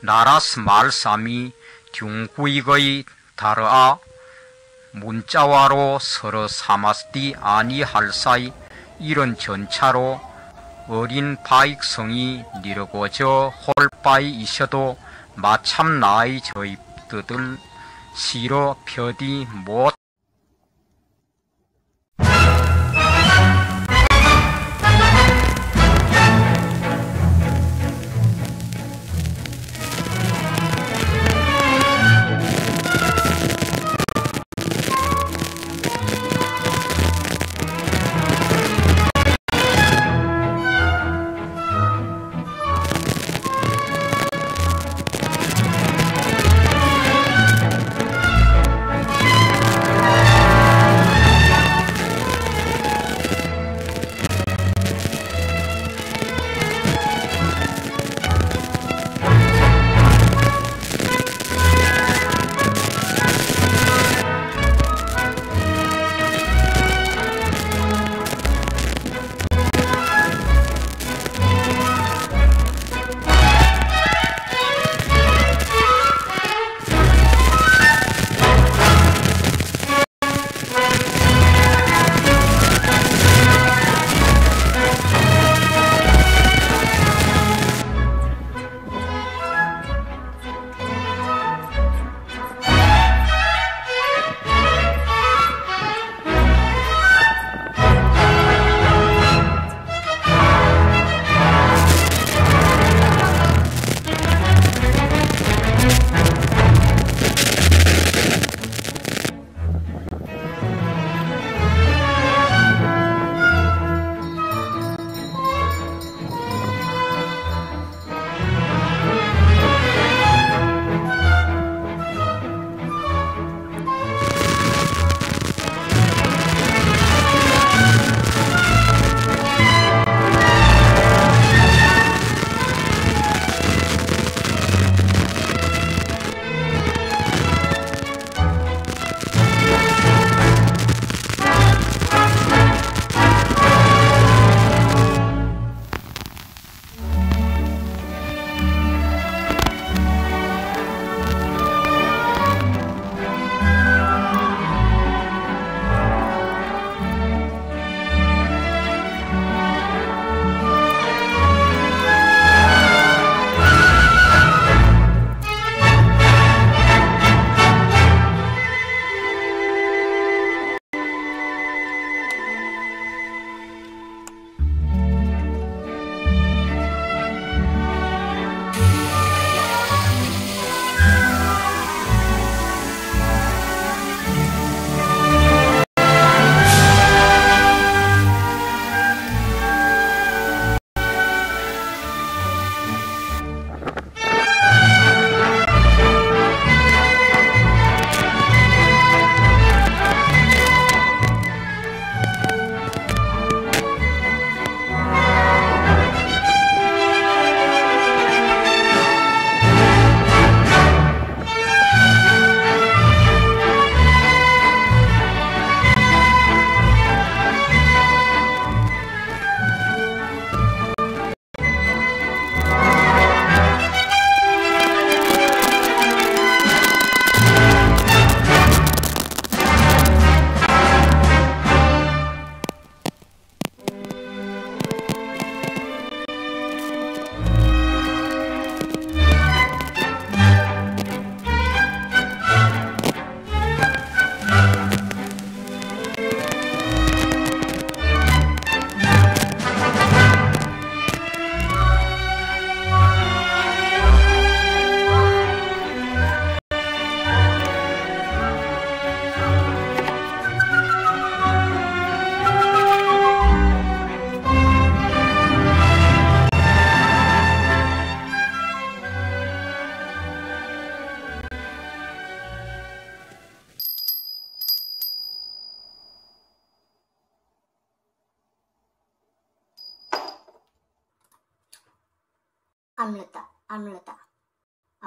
나라스 말삼이 둥구이거이 다르아 문자와로 서로 사마스디 아니할 사이 이런 전차로 어린 바익성이 니르고저 홀바이 이셔도 마참 나이 저입 뜻을 시로 펴디 못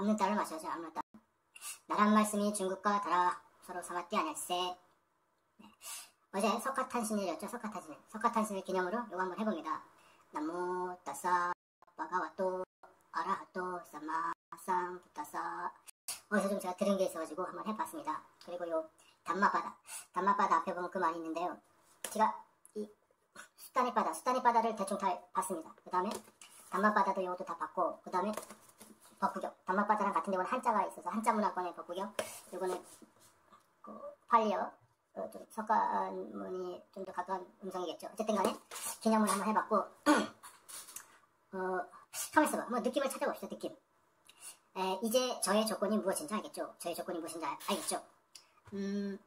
암르따를 마셔야죠, 암르따. 나란 말씀이 중국과 달아 서로 사마띠 아닐세. 네. 어제 석가탄신일이었죠, 석가탄신일. 석가탄신일 기념으로 이거 한번 해봅니다. 나무 따싸 바가와또 아라하토 사마 쌍부타사 어디서 좀 제가 들은 게 있어가지고 한번 해봤습니다. 그리고 요 단마바다 단마바다 앞에 보면 그 말이 있는데요. 제가 이 수다니 바다 수다니 바다를 대충 다 봤습니다. 그 다음에 단마바다도 이것도 다 봤고 그 다음에 법구경 단마바다랑 같은 데는 한자가 있어서 한자 문화권의 법구경 요거는 그 팔리어 어, 좀 석가문이 좀 더 가까운 음성이겠죠. 어쨌든 간에 기념을 한번 해봤고 어, 가만있어 봐. 뭐 느낌을 찾아봅시다. 느낌. 에, 이제 저의 조건이 무엇인지 알겠죠? 저의 조건이 무엇인지 알, 알겠죠? 음,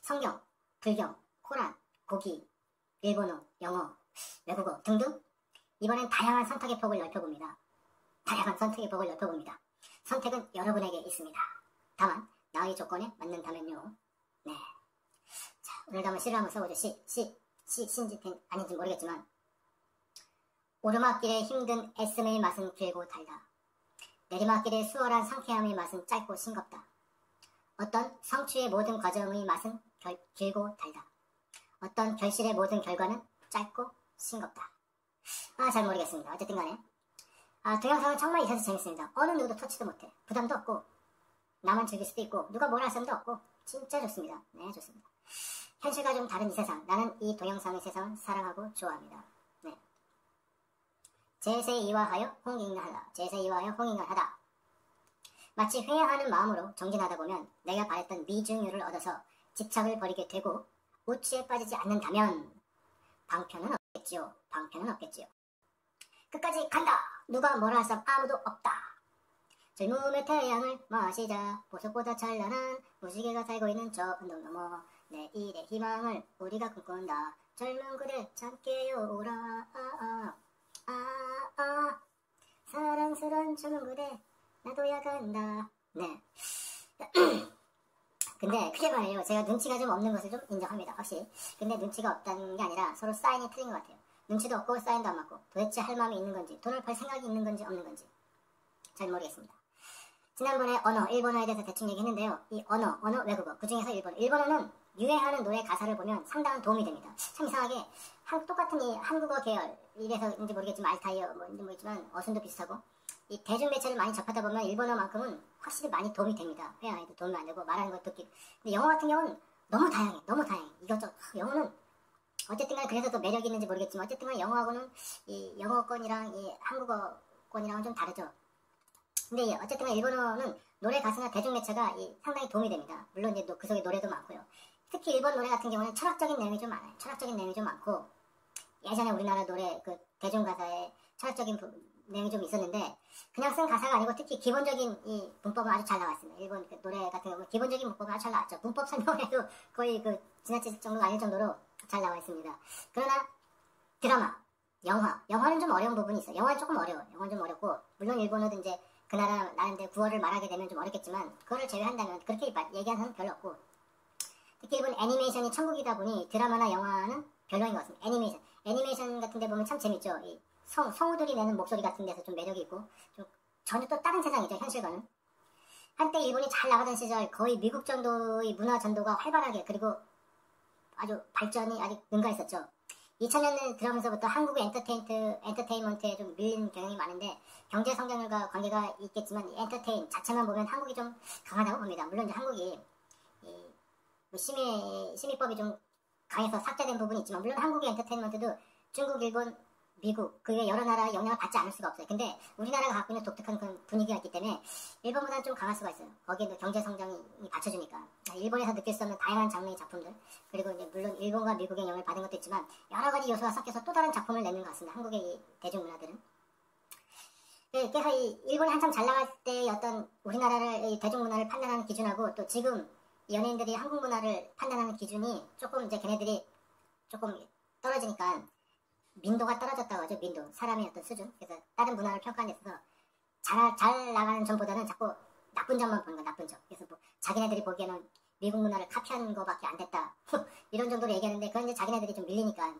성경, 불경, 코란, 고기, 일본어, 영어, 외국어 등등 이번엔 다양한 선택의 폭을 넓혀봅니다. 다양한 선택의 폭을 넓혀봅니다. 선택은 여러분에게 있습니다. 다만 나의 조건에 맞는다면요. 네. 자, 오늘도 한번 시를 한번 써보죠. 시, 시, 시, 신지, 아닌지 모르겠지만 오르막길의 힘든 애씀의 맛은 길고 달다. 내리막길의 수월한 상쾌함의 맛은 짧고 싱겁다. 어떤 성취의 모든 과정의 맛은 결, 길고 달다. 어떤 결실의 모든 결과는 짧고 싱겁다. 아, 잘 모르겠습니다. 어쨌든 간에. 아, 동영상은 정말 이사서 재밌습니다. 어느 누구도 터치도 못해. 부담도 없고, 나만 즐길 수도 있고, 누가 뭘 할 사람도 없고, 진짜 좋습니다. 네, 좋습니다. 현실과 좀 다른 이 세상. 나는 이 동영상의 세상을 사랑하고 좋아합니다. 네. 제세 이화하여 홍인하다. 제세 이화하여 홍인하다. 마치 회의하는 마음으로 정진하다 보면 내가 바랬던 미중유를 얻어서 집착을 버리게 되고 우치에 빠지지 않는다면 방편은 없겠지요. 방편은 없겠지요. 끝까지 간다. 누가 뭐라 할 사람 아무도 없다. 젊음의 태양을 마시자 보석보다 찬란한 무지개가 살고 있는 저 언덕 너머 내일의 희망을 우리가 꿈꾼다. 젊은 그대 참깨요 오라 아, 아. 아, 아, 사랑스런 젊은 그대, 나도 야 간다. 네. 근데 크게 말해요. 제가 눈치가 좀 없는 것을 좀 인정합니다. 확실히. 근데 눈치가 없다는 게 아니라 서로 사인이 틀린 것 같아요. 눈치도 없고 사인도 안 맞고 도대체 할 마음이 있는 건지 돈을 벌 생각이 있는 건지 없는 건지 잘 모르겠습니다. 지난번에 언어, 일본어에 대해서 대충 얘기했는데요. 이 언어, 언어, 외국어, 그 중에서 일본어. 일본어는 유행하는 노래 가사를 보면 상당한 도움이 됩니다. 참 이상하게 한, 똑같은 이 한국어 계열, 이래서인지 모르겠지만 알타이어 뭐인지 모르겠지만 어순도 비슷하고 이 대중매체를 많이 접하다 보면 일본어만큼은 확실히 많이 도움이 됩니다. 회화에도 도움이 안 되고 말하는 거 듣기. 근데 영어 같은 경우는 너무 다양해. 너무 다양해. 이것저것. 영어는 어쨌든 간에 그래서 더 매력이 있는지 모르겠지만 어쨌든 간에 영어하고는 이 영어권이랑 이 한국어권이랑은 좀 다르죠. 근데 어쨌든 간에 일본어는 노래 가수나 대중매체가 상당히 도움이 됩니다. 물론 이제 그 속에 노래도 많고요. 특히 일본 노래 같은 경우는 철학적인 내용이 좀 많아요. 철학적인 내용이 좀 많고 예전에 우리나라 노래 그 대중 가사에 철학적인 부, 내용이 좀 있었는데 그냥 쓴 가사가 아니고 특히 기본적인 이 문법은 아주 잘 나왔습니다. 일본 그 노래 같은 경우 기본적인 문법은 아주 잘 나왔죠. 문법 설명에도 거의 그 지나칠 정도가 아닐 정도로 잘 나와 있습니다. 그러나 드라마, 영화, 영화는 좀 어려운 부분이 있어요. 영화는 조금 어려워요. 영화는 좀 어렵고 물론 일본어도 이제 그 나라 나름대로 구어를 말하게 되면 좀 어렵겠지만 그거를 제외한다면 그렇게 얘기하는 사람 별로 없고 특히 일본 애니메이션이 천국이다 보니 드라마나 영화는 별로인 것 같습니다. 애니메이션. 애니메이션 같은 데 보면 참 재밌죠. 이 성, 성우들이 내는 목소리 같은 데서 좀 매력이 있고 좀 전혀 또 다른 세상이죠. 현실과는. 한때 일본이 잘 나가던 시절 거의 미국 정도의 문화 전도가 활발하게 그리고 아주 발전이 아직 능가했었죠. 2000년대 들어오면서부터 한국의 엔터테인트, 엔터테인먼트에 좀 밀린 경향이 많은데 경제 성장률과 관계가 있겠지만 엔터테인 자체만 보면 한국이 좀 강하다고 봅니다. 물론 이제 한국이 뭐 심의, 심의법이 좀 강해서 삭제된 부분이 있지만 물론 한국의 엔터테인먼트도 중국, 일본, 미국 그 외 여러 나라 영향을 받지 않을 수가 없어요. 근데 우리나라가 갖고 있는 독특한 그런 분위기가 있기 때문에 일본보다는 좀 강할 수가 있어요. 거기에도 경제 성장이 받쳐주니까 일본에서 느낄 수 없는 다양한 장르의 작품들 그리고 이제 물론 일본과 미국의 영향을 받은 것도 있지만 여러 가지 요소가 섞여서 또 다른 작품을 내는 것 같습니다. 한국의 이 대중문화들은. 네, 그래서 이 일본이 한참 잘 나갈 때의 어떤 우리나라를 대중문화를 판단하는 기준하고 또 지금 연예인들이 한국 문화를 판단하는 기준이 조금 이제 걔네들이 조금 떨어지니까 민도가 떨어졌다고 하죠. 민도. 사람의 어떤 수준. 그래서 다른 문화를 평가하는 데 있어서 잘, 잘 나가는 점보다는 자꾸 나쁜 점만 보는 거야, 나쁜 점. 그래서 뭐 자기네들이 보기에는 미국 문화를 카피한 거밖에 안 됐다. 이런 정도로 얘기하는데 그건 이제 자기네들이 좀 밀리니까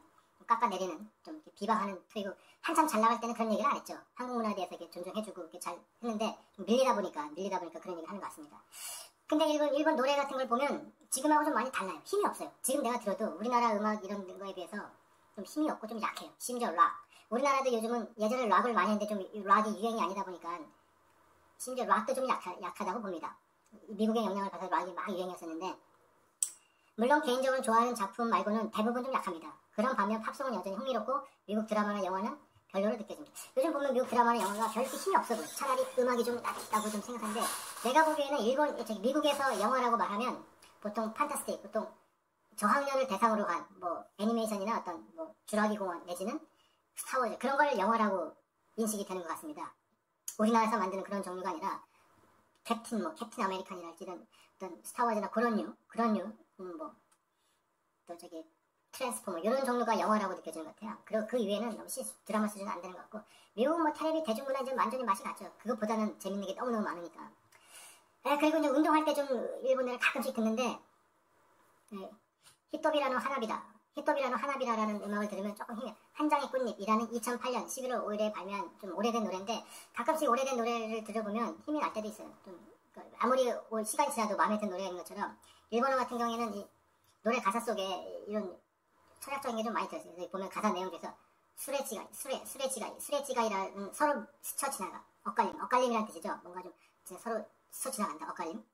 깎아내리는 좀 비방하는 그리고 한참 잘 나갈 때는 그런 얘기를 안 했죠. 한국 문화에 대해서 이렇게 존중해주고 이렇게 잘 했는데 좀 밀리다 보니까 밀리다 보니까 그런 얘기를 하는 것 같습니다. 근데 일본, 일본 노래 같은 걸 보면 지금하고 좀 많이 달라요. 힘이 없어요. 지금 내가 들어도 우리나라 음악 이런 거에 비해서 좀 힘이 없고 좀 약해요. 심지어 락. 우리나라도 요즘은 예전에 락을 많이 했는데 좀 락이 유행이 아니다 보니까 심지어 락도 좀 약하, 약하다고 봅니다. 미국의 영향을 받아서 락이 막 유행했었는데 물론 개인적으로 좋아하는 작품 말고는 대부분 좀 약합니다. 그런 반면 팝송은 여전히 흥미롭고 미국 드라마나 영화는 별로로 느껴집니다. 요즘 보면 미국 드라마나 영화가 별 이렇게 힘이 없어 보여. 차라리 음악이 좀 낫다고 좀 생각하는데 내가 보기에는 일본, 미국에서 영화라고 말하면 보통 판타스틱, 보통 저학년을 대상으로 한 뭐 애니메이션이나 어떤 뭐 주라기 공원 내지는 스타워즈 그런 걸 영화라고 인식이 되는 것 같습니다. 우리나라에서 만드는 그런 종류가 아니라 캡틴 뭐 캡틴 아메리칸이랄지 이런 어떤 스타워즈나 그런 류 그런 류 음, 뭐또 저기 트랜스포머 이런 종류가 영화라고 느껴지는 것 같아요. 그리고 그 이외에는 너무 시, 드라마 수준은 안 되는 것 같고 미국 뭐 텔레비 대중문화 이제 완전히 맛이 갔죠. 그것보다는 재밌는 게 너무너무 많으니까. 에, 그리고 이제 운동할 때 좀 일본 노래 가끔씩 듣는데 네, 히토비라노 하나비다. 히토비라노 하나비라라는 음악을 들으면 조금 힘이 한 장의 꽃잎이라는 2008년 11월 5일에 발매한 좀 오래된 노래인데 가끔씩 오래된 노래를 들어보면 힘이 날 때도 있어요. 좀그 아무리 시간이 지나도 마음에 든 노래인 것처럼 일본어 같은 경우에는 이 노래 가사 속에 이런 철학적인 게 좀 많이 들었어요. 여기 보면 가사 내용 중에서 수레 지가이, 수레, 수레 지가이, 수레 지가이라는 서로 스쳐 지나가. 엇갈림, 엇갈림이라는 뜻이죠. 뭔가 좀 서로 스쳐 지나간다. 엇갈림.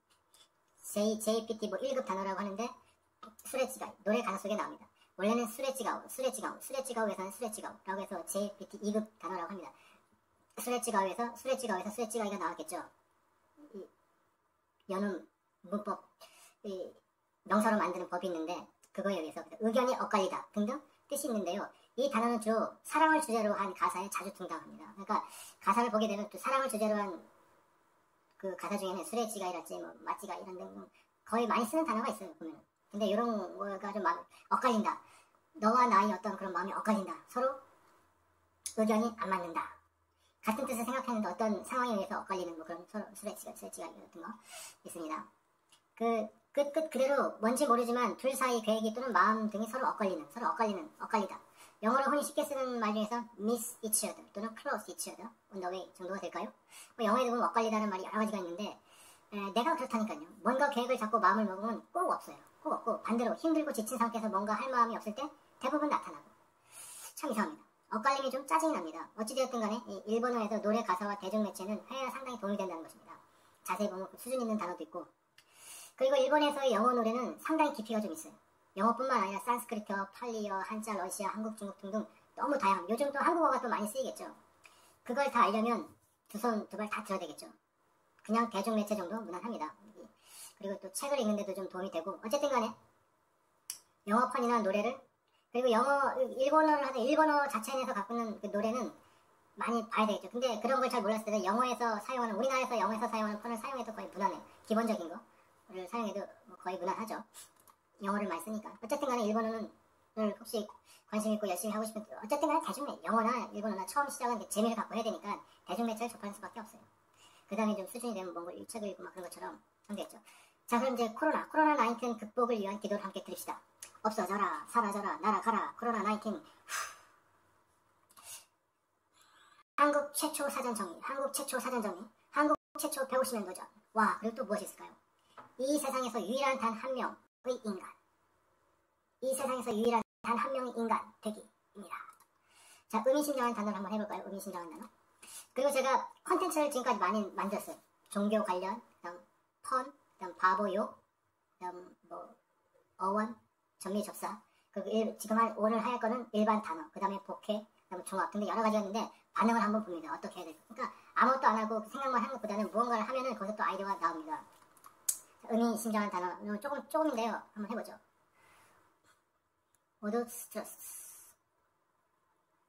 J, JPT 뭐 1급 단어라고 하는데 지가이, 노래 가사 속에 나옵니다. 원래는 수레 지가우에서는 수레 지가우라고 해서 JPT 2급 단어라고 합니다. 지가우에서 수레 지가이가 나왔겠죠. 이 연음 문법 이 명사로 만드는 법이 있는데 그거에 의해서 의견이 엇갈리다 등등 뜻이 있는데요. 이 단어는 주로 사랑을 주제로 한 가사에 자주 등장합니다. 그러니까 가사를 보게 되면 또 사랑을 주제로 한 그 가사 중에는 스레지가이랄지 뭐 마지가 이런 등 거의 많이 쓰는 단어가 있어요 보면. 근데 이런 거가 좀 마음 엇갈린다. 너와 나의 어떤 그런 마음이 엇갈린다. 서로 의견이 안 맞는다. 같은 뜻을 생각하는데 어떤 상황에 의해서 엇갈리는 뭐 그런 서로 스레지가 스레지가 같은 거 있습니다. 그 끝 끝 그대로 뭔지 모르지만 둘 사이 계획이 또는 마음 등이 서로 엇갈리는, 서로 엇갈리는, 엇갈리다. 영어로 흔히 쉽게 쓰는 말 중에서 miss each other 또는 close each other on the way 정도가 될까요? 뭐 영어에도 보면 엇갈리다는 말이 여러 가지가 있는데 에, 내가 그렇다니까요. 뭔가 계획을 잡고 마음을 먹으면 꼭 없어요. 꼭 없고 반대로 힘들고 지친 상태에서 뭔가 할 마음이 없을 때 대부분 나타나고 참 이상합니다. 엇갈림이 좀 짜증이 납니다. 어찌되었든 간에 일본어에서 노래 가사와 대중매체는 회화에 상당히 도움이 된다는 것입니다. 자세히 보면 그 수준 있는 단어도 있고 그리고 일본에서의 영어 노래는 상당히 깊이가 좀 있어요. 영어뿐만 아니라 산스크리트어, 팔리어, 한자, 러시아, 한국, 중국 등등 너무 다양. 요즘 또 한국어가 또 많이 쓰이겠죠. 그걸 다 알려면 두 손 두 발 다 들어야 되겠죠. 그냥 대중매체 정도 무난합니다. 그리고 또 책을 읽는데도 좀 도움이 되고 어쨌든 간에 영어판이나 노래를 그리고 영어 일본어를 하는 일본어 자체에서 갖고 있는 그 노래는 많이 봐야 되겠죠. 근데 그런 걸 잘 몰랐을 때는 영어에서 사용하는 우리나라에서 영어에서 사용하는 폰을 사용해도 거의 무난해요. 기본적인 거. 를 사용해도 뭐 거의 무난하죠. 영어를 많이 쓰니까. 어쨌든 간에 일본어는 혹시 관심 있고 열심히 하고 싶은 어쨌든 간에 대중매 영어나 일본어나 처음 시작은 재미를 갖고 해야 되니까 대중매체를 접하는 수밖에 없어요. 그 다음에 좀 수준이 되면 뭔가 책을 읽고 막 그런 것처럼 하면 되겠죠. 자 그럼 이제 코로나 코로나 19 극복을 위한 기도를 함께 드립시다. 없어져라 사라져라 날아가라 코로나 19 한국 최초 사전 정리 한국 최초 사전 정리 한국 최초 150년 도전 와 그리고 또 무엇이 있을까요? 이 세상에서 유일한 단 한 명의 인간. 이 세상에서 유일한 단 한 명의 인간 되기입니다. 자, 의미심장한 단어를 한번 해볼까요? 의미심장한 단어. 그리고 제가 컨텐츠를 지금까지 많이 만들었어요. 종교 관련, 그다음 펀, 그다음 바보요, 그다음 뭐 어원, 전미 접사. 그리고 일, 지금 할, 오늘 할 거는 일반 단어, 그 다음에 복회, 그다음에 종합 등등 여러 가지였는데 반응을 한번 봅니다. 어떻게 해야 될까? 그러니까 아무것도 안 하고 생각만 하는 것보다는 무언가를 하면은 거기서 또 아이디어가 나옵니다. 의미심장한 단어 조금 조금인데요. 한번 해보죠. auto destruct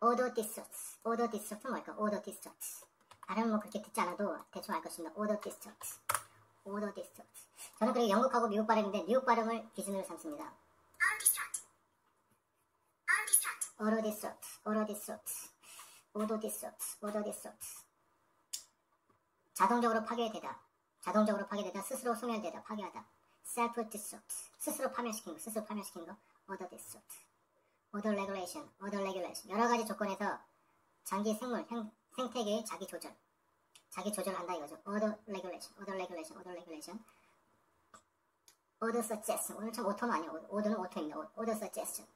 auto destruct auto destruct 뭘까? auto destruct 발음 뭐 그렇게 듣지 않아도 대충 알 것입니다. auto destruct auto destruct 저는 그리고 영국하고 미국 발음인데 미국 발음을 기준으로 삼습니다. auto destruct auto destruct auto destruct auto destruct 자동적으로 파괴되다 자동적으로 파괴되다, 스스로 소멸되다, 파괴하다. self-destruct. 스스로 파멸시킨 거, 스스로 파멸시킨 거. order destruct. order regulation, order regulation. 여러 가지 조건에서 장기 생물, 생, 생태계의 자기 조절. 자기 조절한다 이거죠. order regulation, order regulation, order regulation. order suggestion. 오늘 참 오토는 아니에요. order는 오토입니다. order suggestion.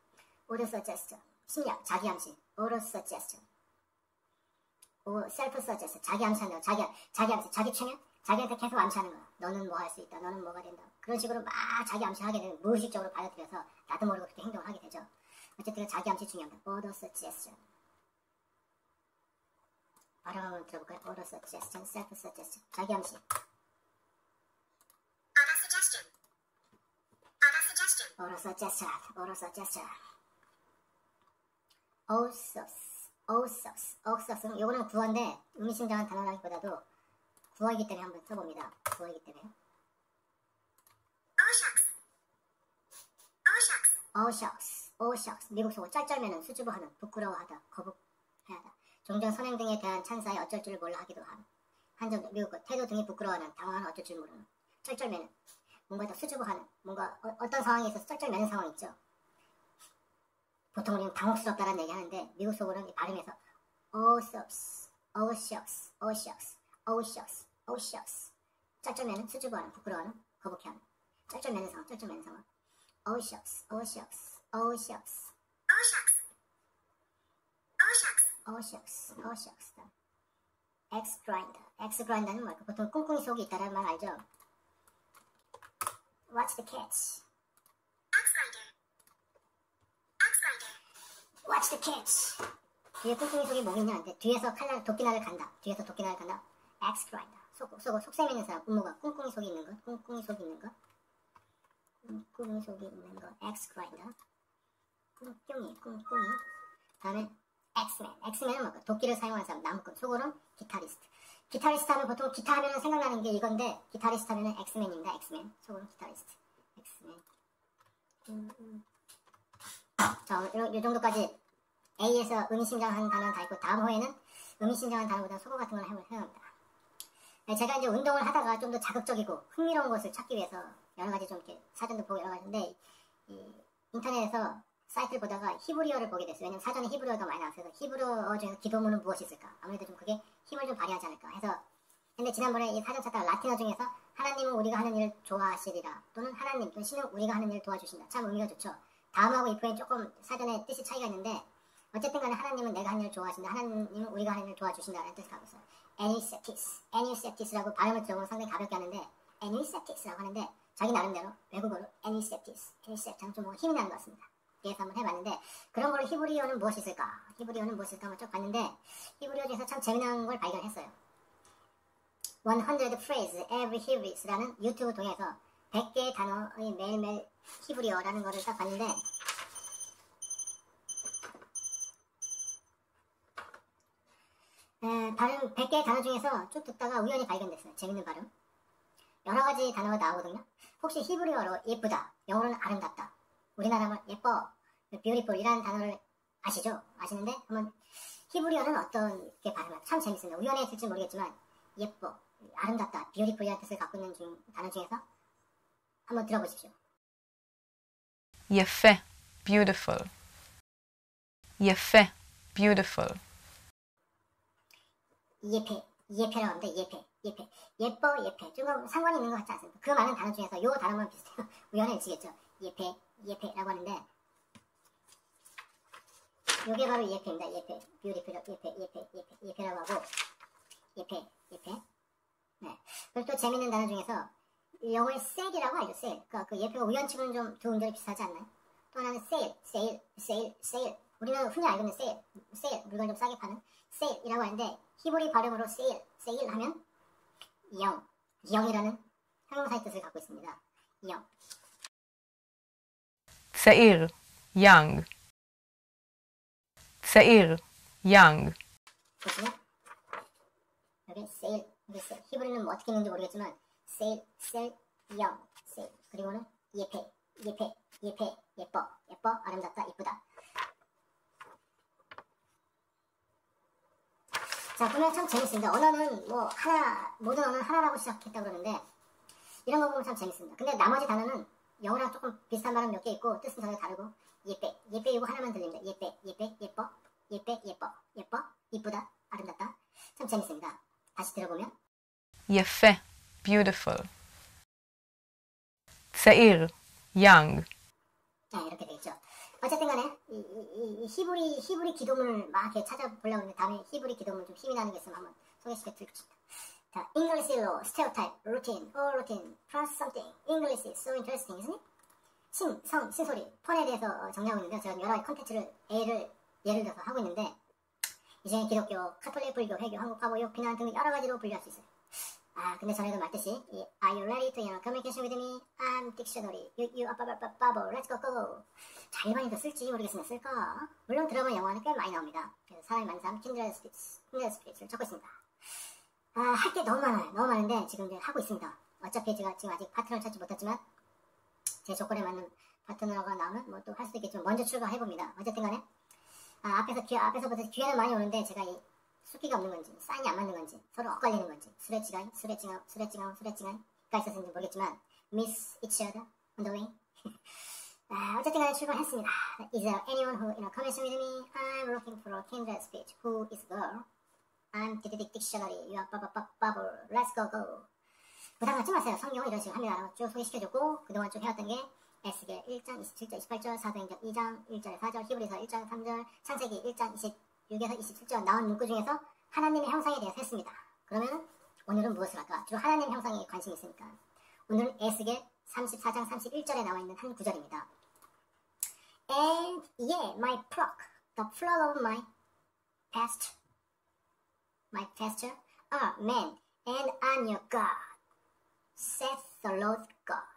order suggestion. 심리학, 자기 암시. order suggestion. 오, 셀프 서제스 자기 암시한다고 자기 자기 암시 자기 최면 자기한테 계속 암시하는 거야. 너는 뭐 할 수 있다. 너는 뭐가 된다. 그런 식으로 막 자기 암시하게 되면 무의식적으로 받아들여서 나도 모르고 그렇게 행동을 하게 되죠. 어쨌든 자기 암시 중요합니다. auto suggestion. 한번 들어볼까요? auto suggestion, self suggestion. 자기 암시. Order suggestion. Order suggestion. order suggestion, order suggestion. 오서스, 오서스, 오서스는 요거는 구어인데 의미심장한 단어라기보다도 구어이기 때문에 한번 써봅니다. 구어이기 때문에. Oh shucks. Oh shucks. all shucks, all shucks. 미국 속어 짤짤매는 수줍어하는, 부끄러워하다, 거북해하다. 종종 선행 등에 대한 찬사에 어쩔 줄 몰라 하기도 함. 한정 미국 것 태도 등이 부끄러워하는, 당황하는 어쩔 줄 모르는. 쩔쩔매는 뭔가 더 수줍어 하는, 뭔가 어, 떤 상황에 있어서 쩔쩔매는 상황 있죠. 보통 우리는 당혹스럽다는 얘기 하는데 미국 이 발음에서 shucks, all shucks, all shucks. 쩔쩔매는 수줍어하는, 부끄러워하는, 거북해하는. 쩔쩔매는 상황, 쩔쩔매는 상황. Oh shucks, shucks, Oh shucks. Oh shucks. oh shucks, oh. X grinder, X grinder는 뭘까? 보통 꿍꿍이 속이 있다는 말 알죠? What's the catch? Axe grinder. Axe grinder. What's the catch? 뒤에 꿍꿍이 속이 뭐 있냐는데 뒤에서 칼날 도끼날을 간다. 뒤에서 도끼날을 간다. Axe grinder. 속, 속, 속셈 있는 사람, 음모가 꿍꿍이 속이 있는 것, 꿍꿍이 속이 있는 것, 꿍꿍이 속이 있는 것, Axe grinder. 꿍꿍이, 꿍꿍이. 다음에 axeman. axeman은 뭘까? 도끼를 사용하는 사람, 나무꾼. 속어는 기타리스트. 기타리스트 하면 보통 기타 하면 생각나는 게 이건데, 기타리스트 하면 axeman입니다. axeman. 속어는 기타리스트. Axeman. 음, 음. 자, 이, 이 정도까지 A에서 의미심장한 단어는 다 있고, 다음 호에는 의미심장한 단어보다 속어 같은 걸 해볼 생각합니다. 네, 제가 이제 운동을 하다가 좀 더 자극적이고 흥미로운 것을 찾기 위해서 여러 가지 좀 이렇게 사전도 보고 여러 가지인데, 이 인터넷에서 사이트를 보다가 히브리어를 보게 됐어요. 왜냐면 사전에 히브리어가 많이 나왔어서 히브리어 중에서 기도문은 무엇이 있을까? 아무래도 좀 그게 힘을 좀 발휘하지 않을까 해서 근데 지난번에 이 사전 찾다가 라틴어 중에서 하나님은 우리가 하는 일을 좋아하시리라 또는 하나님 또는 신은 우리가 하는 일을 도와주신다. 참 의미가 좋죠. 다음하고 이프엔 조금 사전에 뜻이 차이가 있는데 어쨌든 간에 하나님은 내가 하는 일을 좋아하신다. 하나님은 우리가 하는 일을 도와주신다라는 뜻을 갖고 있어요. annuit coeptis, annuit coeptis라고 발음을 들어보면 상당히 가볍게 하는데 annuit coeptis라고 하는데 자기 나름대로 외국어로 애니세티스, 애니세티스는 좀 뭔가 힘이 나는 것 같습니다. 그래서 한번 해봤는데 그런 걸로 히브리어는 무엇이 있을까? 히브리어는 무엇이 있을까? 한번 쭉 봤는데 히브리어 중에서 참 재미난 걸 발견했어요. 100 phrase every Hebrews라는 유튜브 통해서 100개의 단어의 매일매일 히브리어라는 거를 딱 봤는데 에, 발음 100개의 단어 중에서 쭉 듣다가 우연히 발견됐어요. 재밌는 발음. 여러 가지 단어가 나오거든요. 혹시 히브리어로 예쁘다, 영어로는 아름답다, 우리나라말 예뻐, beautiful 이라는 단어를 아시죠? 아시는데 한번 히브리어는 어떻게 발음할까? 참 재밌습니다. 우연히 있을지 모르겠지만 예뻐, 아름답다, beautiful이라는 뜻을 갖고 있는 중, 단어 중에서 한번 들어보십시오. 예페, beautiful. 예페, beautiful. 예페, 예페라고 하는데 예페, 예페. 예뻐, 예페. 조금 상관이 있는 것 같지 않습니까? 그 많은 단어 중에서 요 단어만 비슷해요. 우연에 지겠죠 예페, 예패라고 하는데 요게 바로 예패입니다. 예패, beautiful, 예패, 예패, 예패, 예패라고 하고 예패, 예패. 네. 그리고 또 재밌는 단어 중에서 영어의 셀이라고 알죠. 셀. 그러니까 그 예패가 우연치고는 좀두 음절이 비슷하지 않나요? 또 하나는 세일, 세일, 세일, 세일. 우리는 흔히 알고 있는 세일, 세일, 물건 좀 싸게 파는 세일이라고 하는데 히브리 발음으로 세일, 세일 하면 영, 영이라는 형용사의 뜻을 갖고 있습니다. 영. צעיר, young. צעיר, young. 보시면 여기 세일, 여기 세일. 히브리는 뭐 어떻게 읽는지 모르겠지만 세일, 셀, 영, 세일. 그리고는 예패, 예패, 예패, 예뻐, 예뻐, 아름답다, 이쁘다. 자, 보면 참 재밌습니다. 언어는 뭐 하나, 모든 언어는 하나라고 시작했다 그러는데 이런 거 보면 참 재밌습니다. 근데 나머지 단어는 영어랑 조금 비슷한 발음 몇 개 있고 뜻은 전혀 다르고 예빼, 예빼 이거 하나만 들립니다. 예빼, 예빼, 예뻐, 예빼, 예뻐, 예뻐, 이쁘다, 아름답다. 참 재밌습니다. 다시 들어보면 יפה, beautiful. צעיר, young. 자, 이렇게 되겠죠. 어쨌든 간에 이, 이, 이, 이 히브리 히브리 기도문을 막 이렇게 찾아보려고 했는데 다음에 히브리 기도문 좀 힘이 나는 게 있으면 한번 소개시켜 드리겠습니다. 자, English로 stereotype, routine, or routine, plus something. English is so interesting, isn't it? 신, 성, 신소리, 폰에 대해서 어, 정리하고 있는데요. 제가 여러 가지 컨텐츠를 A를 예를 들어서 하고 있는데 이제 기독교, 카톨릭, 불교, 회교, 한국, 화보욕, 비난 등 여러 가지로 분류할 수 있어요. 아, 근데 전에도 말했듯이 이 Are you ready to you know, communication with me? I'm dictionary. You, you, uh, bubble, bubble. Let's go, go. 자, 일반인도 쓸지 모르겠으면 쓸까? 물론 드라마, 영화는 꽤 많이 나옵니다. 그래서 사람이 많은 사람, kindred spirits, kindred spirits를 적고 있습니다. 아, 할 게 너무 많아요. 너무 많은데 지금 이제 하고 있습니다. 어차피 제가 지금 아직 파트너를 찾지 못했지만 제 조건에 맞는 파트너가 나오면 뭐 또 할 수도 있겠지만 먼저 출발해 봅니다. 어쨌든 간에 아, 앞에서 귀, 앞에서부터 귀에는 많이 오는데 제가 이 숫기가 없는 건지 사인이 안 맞는 건지 서로 엇갈리는 건지 스레치가이 스레칭아웃 스레칭아웃 스레칭아웃가 있었는지 모르겠지만 miss each other on the way 아, 어쨌든 간에 출발했습니다. Is there anyone who in a conversation with me? I'm looking for a kindred speech. Who is the bubble bubble. Let's go go. 부담 갖지 마세요. 성경을 이런 식으로 합니다. 쭉 소개시켜줬고 그동안 쭉 해왔던 게 에스겔 1장 27절 28절 사도행전 2장 1절 4절 히브리서 1장 3절 창세기 1장 26에서 27절 나온 문구 중에서 하나님의 형상에 대해서 했습니다. 그러면 오늘은 무엇을 할까? 주로 하나님 형상에 관심이 있으니까 오늘은 에스겔 34장 31절에 나와 있는 한 구절입니다. And yeah, my flock, the flock of my pasture, my pasture are men, and I'm your God, saith the Lord God.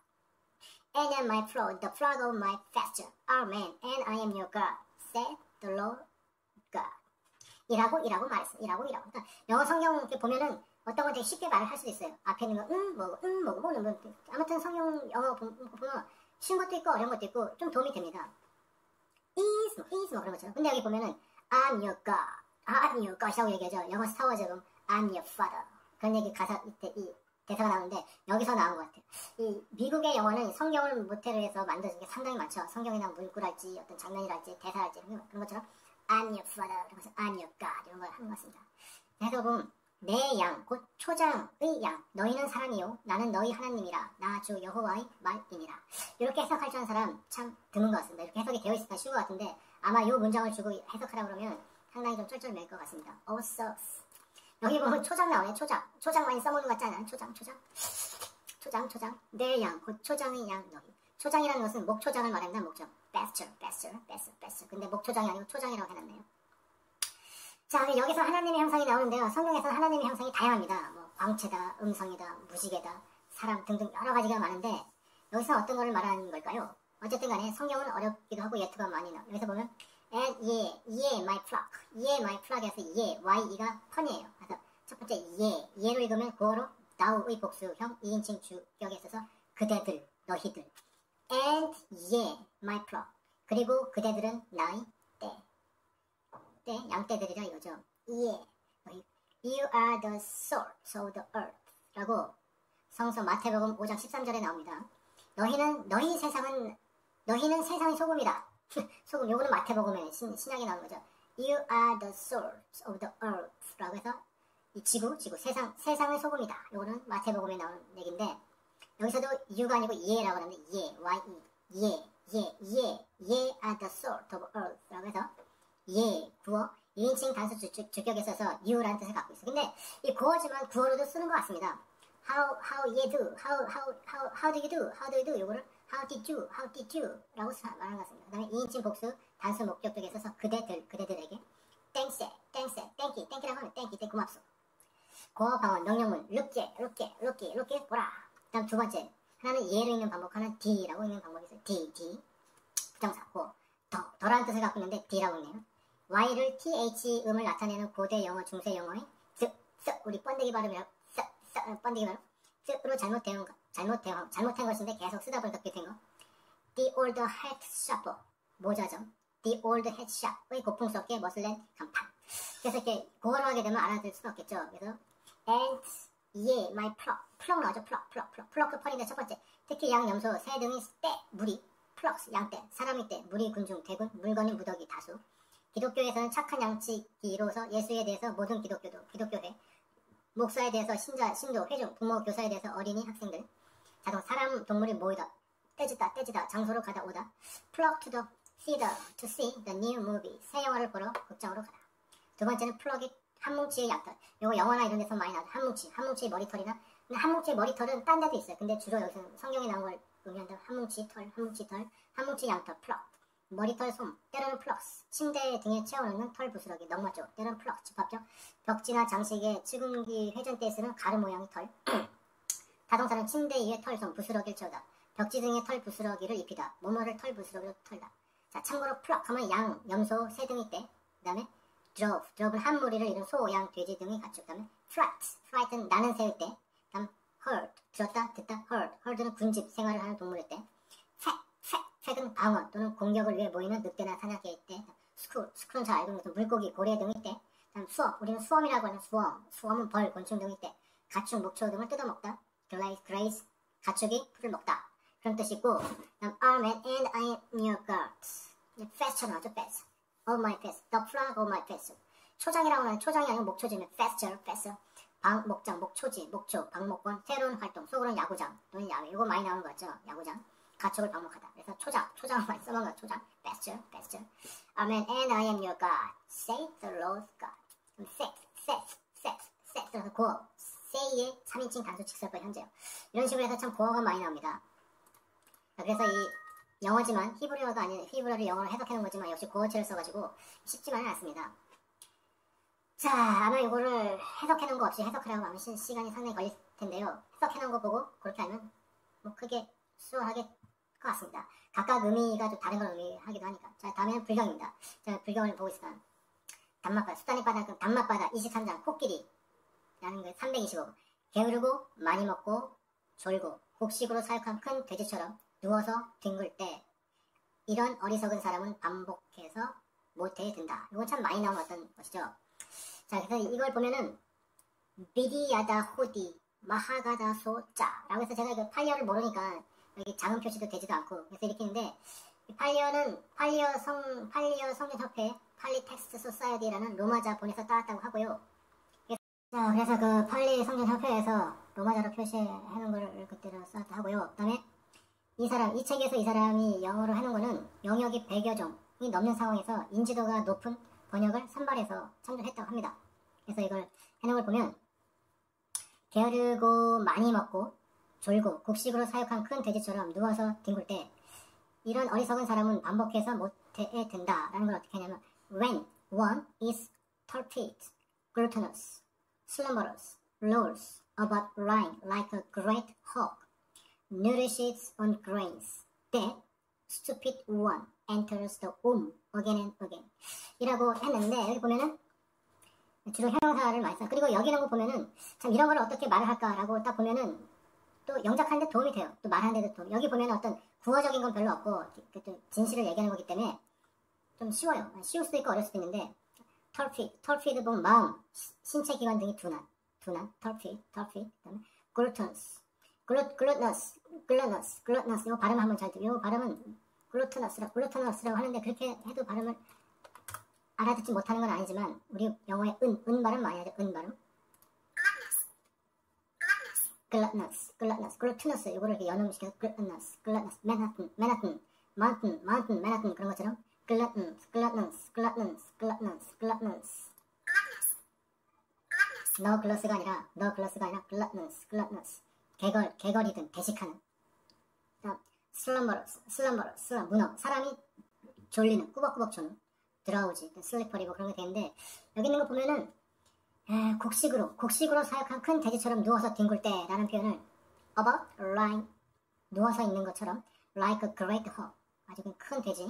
And then my flock, the flock of my pasture are men, and I am your God, saith the Lord God. 이라고 이라고 말했어. 이라고 이라고. 그러니까 영어 성경 보면은 어떤 건 되게 쉽게 말을 할 수도 있어요. 앞에 있는 거, 음, 뭐고, 음, 뭐고, 뭐는 뭐. 아무튼 성경 영어 보- 보면 쉬운 것도 있고 어려운 것도 있고 좀 도움이 됩니다. is, 뭐, is, 뭐 그런 것처럼. 근데 여기 보면은 I'm your God. 아, I'm your God이라고 얘기하죠. 영어 스타워즈럼 I'm your father. 그런 얘기 가사, 이때 이 대사가 나오는데 여기서 나온 것 같아요. 이 미국의 영화는 성경을 모태로 해서 만들어진 게 상당히 많죠. 성경이나 문구랄지 어떤 장면이랄지 대사랄지 그런 것처럼 I'm your father, 이런 것을 I'm your God 이런 걸 하는 것 같습니다. 그래서 보면 내 양, 곧 초장의 양, 너희는 사람이요, 나는 너희 하나님이라, 나 주 여호와의 말이니라. 이렇게 해석할 줄 아는 사람 참 드문 것 같습니다. 이렇게 해석이 되어 있으니까 쉬운 것 같은데 아마 이 문장을 주고 해석하라 그러면 상당히 좀 쩔쩔맬 것 같습니다. also 여기 보면 초장 나오네, 초장. 초장 많이 써먹는 것 같지 않아요? 초장, 초장. 초장, 초장. 내 양, 곧 초장의 양 너희. 초장이라는 것은 목초장을 말한다, 목적. bester, bester, bester, bester. 근데 목초장이 아니고 초장이라고 해놨네요. 자, 여기서 하나님의 형상이 나오는데요. 성경에서는 하나님의 형상이 다양합니다. 뭐, 광채다, 음성이다, 무지개다, 사람 등등 여러 가지가 많은데, 여기서 어떤 거를 말하는 걸까요? 어쨌든 간에 성경은 어렵기도 하고 예투가 많이 나와요. 여기서 보면, and 예, 예, my flock. 예, my flock에서 예, y, e가 펀이에요. 그래서 첫 번째 예, 예로 읽으면 구어로 나우의 복수형 2인칭 주격에 있어서 그대들, 너희들. and 예, my flock. 그리고 그대들은 나의 때. 때, 양떼들이라 이거죠. 예. 너희, You are the salt of the earth. 라고 성서 마태복음 5장 13절에 나옵니다. 너희는, 너희 세상은, 너희는 세상의 소금이다. 소금, 요거는 마태복음에 신, 신약에 나오는 거죠. You are the salt of the earth. 라고 해서 이 지구, 지구, 세상, 세상의 소금이다. 요거는 마태복음에 나오는 얘기인데, 여기서도 you가 아니고 예라고 하는데, 예, y-e, 예, 예, 예, 예 are the salt of earth. 라고 해서, 예, 구어, 2인칭 단수 주격에 써서 you라는 뜻을 갖고 있어. 근데 이 구어지만 구어로도 쓰는 것 같습니다. How, how you do, how, how, how, how do you do, how do you do, 요거를 how did you, how did you 라고 사- 말하는 것 같습니다. 그 다음에 2인칭 복수 단수 목격격에 써서 그대들, 그대들에게 thank you, thank you라고 하면 you, thank 고맙소. 고어 방언, 명령문, look at, look at, 보라. 그 다음 두 번째, 하나는 예로 있는 방법, 하나는 D라고 있는 방법이 있어요. D, D. 부정사, 고. 더, 더라는 뜻을 갖고 있는데 D라고 있네요. Y를 TH 음을 나타내는 고대 영어, 중세 영어의 쓱, 쓱, 우리 번데기 발음이라고, 쓱, 쓱, 번데기 발음. 쓱으로 잘못된, 거- 잘못된, 잘못한 것인데 계속 쓰다 보니까 그렇게 된 거. The old hat shopper, 모자점. The old hat shop의 고풍스럽게 머슬렌 간판. 그래서 이렇게 고어로 하게 되면 알아들 수는 없겠죠. 그래서 and 예, my flock, flock 나오죠. flock, flock, flock, flock 펄인데 첫 번째. 특히 양, 염소, 새 등의 때, 무리, flocks, 양떼, 사람이 때, 무리, 군중, 대군, 물건이 무더기, 다수. 기독교에서는 착한 양치기로서 예수에 대해서 모든 기독교도, 기독교회, 목사에 대해서 신자, 신도, 회중, 부모, 교사에 대해서 어린이, 학생들, 자동, 사람, 동물이 모이다, 떼지다, 떼지다, 장소로 가다 오다, to the see the to see the new movie 새 영화를 보러 극장으로 가다. 두 번째는 플러기 한 뭉치의 약털. 요거 영화나 이런 데서 많이 나오죠. 한 뭉치, 한 뭉치의 머리털이나 근데 한 뭉치의 머리털은 딴 데도 있어요. 근데 주로 여기서 성경에 나온 걸 의미한다면 한 뭉치 털, 한 뭉치 털, 한 뭉치 양털, flock. 머리털 솜, 때로는 flocks, 침대 등에 채워놓는 털 부스러기, 쪽, 때로는 flock, 집합적, 벽지나 장식에 찌금기 회전 때 쓰는 가루 모양의 털, 타동사는 침대 위에 털솜, 부스러기를 채우다, 벽지 등에 털 부스러기를 입히다, 모모를 털 부스러기로 털다. 자, 참고로 flock 하면 양, 염소, 새 등이 때, 그 다음에 drove, drove는 한 무리를 이룬 소, 양, 돼지 등의 가축, 그 다음에 flight, flight은 나는 새일 때, 다음 heard, 들었다, 듣다, heard, heard는 군집, 생활을 하는 동물일 때, fat은 방어 또는 공격을 위해 모이는 늑대나 사냥개일 때, 스쿨, 스쿨은 잘 알고 있는 것은 물고기, 고래 등일 때, 다음 수업, 우리는 수험이라고 하는 수험, 수험은 벌, 곤충 등일 때, 가축, 목초 등을 뜯어먹다, graze, graze, 가축이 풀을 먹다. 그런 뜻이 있고, 다음 armed and I am your guards. fast처럼 하죠, fast. All my fast. The flag of my fast. 초장이라고 하는 초장이 아니고 목초지면 faster, faster. 방, 목장, 목초지, 목초, 방목권, 새로운 활동, 속으로는 야구장 또는 야외. 이거 많이 나오는 거 같죠? 야구장. 가축을 방목하다. 그래서 초장, 초장을 많이 써먹은 거 초장. faster, faster. Amen. And I am your God. Say the Lord God. 그럼 set, set, set, set. 그래서 고어. say의 3인칭 단수 직설법 현재요. 이런 식으로 해서 참 고어가 많이 나옵니다. 자, 그래서 이 영어지만 히브리어가 아닌 히브리어를 영어로 해석해 놓은 거지만 역시 고어체를 써가지고 쉽지만은 않습니다. 자, 아마 이거를 해석해 놓은 거 없이 해석하려고 하면 시- 시간이 상당히 걸릴 텐데요. 해석해 놓은 거 보고 그렇게 하면 뭐 크게 수월하게 것 같습니다. 각각 의미가 좀 다른 걸 의미하기도 하니까. 자, 다음에는 불경입니다. 자, 불경을 보고 있으면 단맛바다, 수단의 바다, 그 단맛바다 23장, 코끼리 라는 거 325. 게으르고 많이 먹고 졸고 곡식으로 사육한 큰 돼지처럼 누워서 뒹굴 때 이런 어리석은 사람은 반복해서 모태에 든다. 이건 참 많이 나오는 어떤 것이죠. 자, 그래서 이걸 보면은 Middhī yadā hoti mahagghaso ca 라고 해서 제가 그 팔리어를 모르니까 여기 작은 표시도 되지도 않고 그래서 이렇게 했는데 이 팔리어는 팔리어 성 팔리어 성경협회 Pali Text Society라는 로마자 본에서 따왔다고 하고요. 자, 그래서 그 팔리 성경협회에서 로마자로 표시해놓은 걸 그때로 썼다 하고요. 그다음에 이 사람 이 책에서 이 사람이 영어로 해놓은 거는 영역이 100여 종이 넘는 상황에서 인지도가 높은 번역을 선발해서 참조했다고 합니다. 그래서 이걸 해놓은 걸 보면 게으르고 많이 먹고 졸고 곡식으로 사육한 큰 돼지처럼 누워서 뒹굴 때 이런 어리석은 사람은 반복해서 모태에 든다 라는 걸 어떻게 하냐면 when one is torpid, gluttonous, slumberous, lolls about lying like a great hawk, nourishes on grains, that stupid one enters the womb again and again. 이라고 했는데 여기 보면은 주로 형용사를 많이 써. 그리고 여기 이런 거 보면은 참 이런 걸 어떻게 말을 할까라고 딱 보면은 또 영작하는데 도움이 돼요. 또 말하는데도 도움. 여기 보면 어떤 구어적인 건 별로 없고 그또 진실을 얘기하는 거기 때문에 좀 쉬워요. 쉬울 수도 있고 어려울 수도 있는데 torpid, torpid 보면 마음, 시- 신체 기관 등이 둔한, 둔한, torpid, torpid, 그다음에 gluttonous, glu, gluttonous, gluttonous, gluttonous. 이거 발음 한번 잘 들어. 이거 발음은 gluttonous라고, gluttonous라고 하는데 그렇게 해도 발음을 알아듣지 못하는 건 아니지만 우리 영어에 은, 은 발음 많이 하죠. 은 발음. gluttonous, gluttonous, gluttonous 이거를 이렇게 연음시켜서 gluttonous, gluttonous, Manhattan, Manhattan, mountain, mountain, Manhattan 그런 것처럼 gluttonous, gluttonous, gluttonous Gluttonous. Gluttonous. 너 글러스가 아니라 너 글러스가 아니라 gluttonous, gluttonous 게걸, 게걸이든 대식하는. 다음 slumberous, slumberous, slum, 문어. 사람이 졸리는, 꾸벅꾸벅 조는. drowsy, sleepy 그리고 그런 게 되는데 여기 있는 거 보면은 에, 곡식으로, 곡식으로 사육한 큰 돼지처럼 누워서 뒹굴 때라는 표현을 about lying, 누워서 있는 것처럼 like a great hog, 아주 큰 돼지,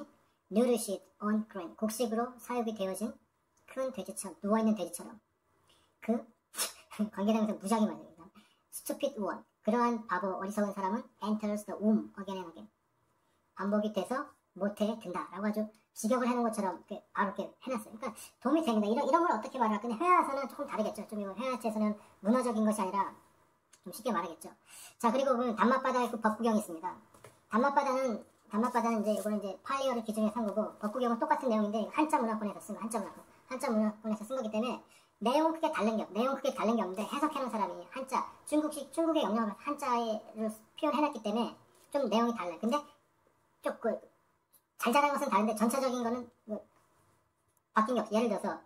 nourished on grain, 곡식으로 사육이 되어진 큰 돼지처럼, 누워있는 돼지처럼 그 관계대명사 무작위 말입니다. stupid one, 그러한 바보, 어리석은 사람은 enters the womb again and again. 반복이 돼서 모태에 든다라고 아주 직역을 해놓은 것처럼 이렇게 바로 이렇게 해놨어요. 그러니까 도움이 됩니다. 이런, 이런 걸 어떻게 말할 근데 회화에서는 조금 다르겠죠. 좀 이거 회화체에서는 문어적인 것이 아니라 좀 쉽게 말하겠죠. 자, 그리고 보면 단맛바다에 그 법구경이 있습니다. 단맛바다는, 단맛바다는 이제 이거는 이제 팔리어를 기준으로 산 거고, 법구경은 똑같은 내용인데 한자 문화권에서 쓴 거, 한자 문화권. 한자 문화권에서 쓴 거기 때문에 내용은 크게 다른 게, 없- 내용은 크게 다른 게 없는데 해석해놓은 사람이 한자, 중국식, 중국의 영역을 한자로 표현해놨기 때문에 좀 내용이 달라요. 근데 좀 그, 잘 자란 것은 다른데 전체적인 거는 뭐 바뀐 게 없어. 예를 들어서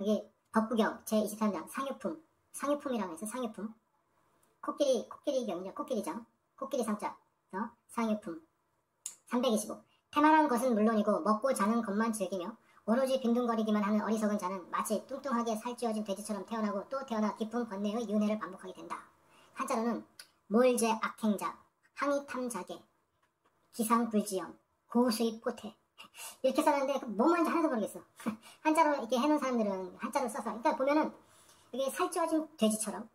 여기 법구경 제23장 상유품 상유품이라고 해서 상유품 코끼리 코끼리 경이죠 코끼리장 코끼리 상자 어? 상유품 325 태만한 것은 물론이고 먹고 자는 것만 즐기며 오로지 빈둥거리기만 하는 어리석은 자는 마치 뚱뚱하게 살찌워진 돼지처럼 태어나고 또 태어나 깊은 번뇌의 윤회를 반복하게 된다. 한자로는 몰제 악행자, 항의 탐자계, 기상불지형, 고수입 포태 이렇게 썼는데 뭔 말인지 하나도 모르겠어. 한자로 이렇게 해놓은 사람들은 한자로 써서 그러니까 보면은 이게 살찌워진 돼지처럼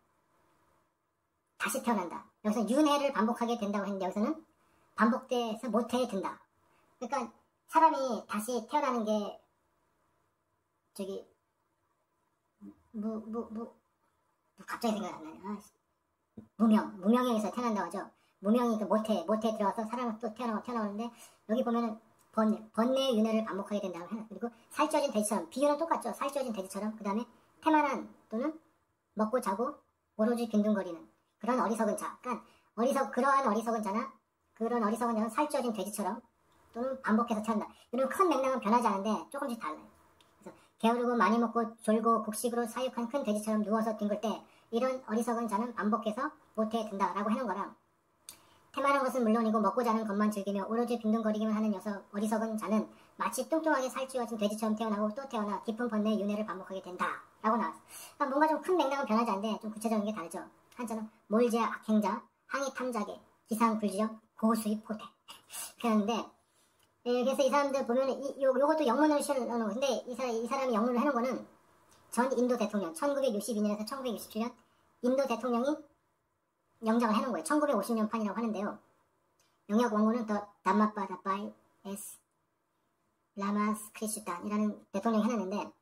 다시 태어난다. 여기서 윤회를 반복하게 된다고 했는데 여기서는 반복돼서 모태에 든다. 그러니까 사람이 다시 태어나는 게 저기 무 무 무 갑자기 생각이 안 나네. 아, 씨. 무명 무명에서 태어난다고 하죠. 무명이 그 모태 모태에 들어가서 사람은 또 태어나고 태어나오는데 여기 보면은 번뇌 번뇌의 윤회를 반복하게 된다고 해. 그리고 살쪄진 돼지처럼 비유는 똑같죠. 살쪄진 돼지처럼 그 다음에 태만한 또는 먹고 자고 오로지 빈둥거리는 그런 어리석은 자. 그러니까 어리석 그러한 어리석은 자나 그런 어리석은 자는 살쪄진 돼지처럼 또는 반복해서 태어난다. 이런 큰 맥락은 변하지 않은데 조금씩 달라요. 그래서 게으르고 많이 먹고 졸고 곡식으로 사육한 큰 돼지처럼 누워서 뒹굴 때 이런 어리석은 자는 반복해서 모태에 든다라고 해놓은 거랑 태만한 것은 물론이고 먹고 자는 것만 즐기며 오로지 빈둥거리기만 하는 녀석 어리석은 자는 마치 뚱뚱하게 살찌워진 돼지처럼 태어나고 또 태어나 깊은 번뇌의 윤회를 반복하게 된다 라고 나왔어. 그러니까 뭔가 좀 큰 맥락은 변하지 않는데 좀 구체적인 게 다르죠. 한자는 몰제 악행자 항의 탐자계 기상불지역 고수입 포대 그랬는데 예, 그래서 이 사람들 보면 이, 요, 요것도 영문을 실어놓은 근데 이, 사람, 이 사람이 영문을 해놓은 거는 전 인도 대통령 1962년에서 1967년 인도 대통령이 영작을 해놓은 거예요. 1950년 판이라고 하는데요. 영역 원고는 The Dhammapada by S. Radhakrishnan이라는 대통령이 해놨는데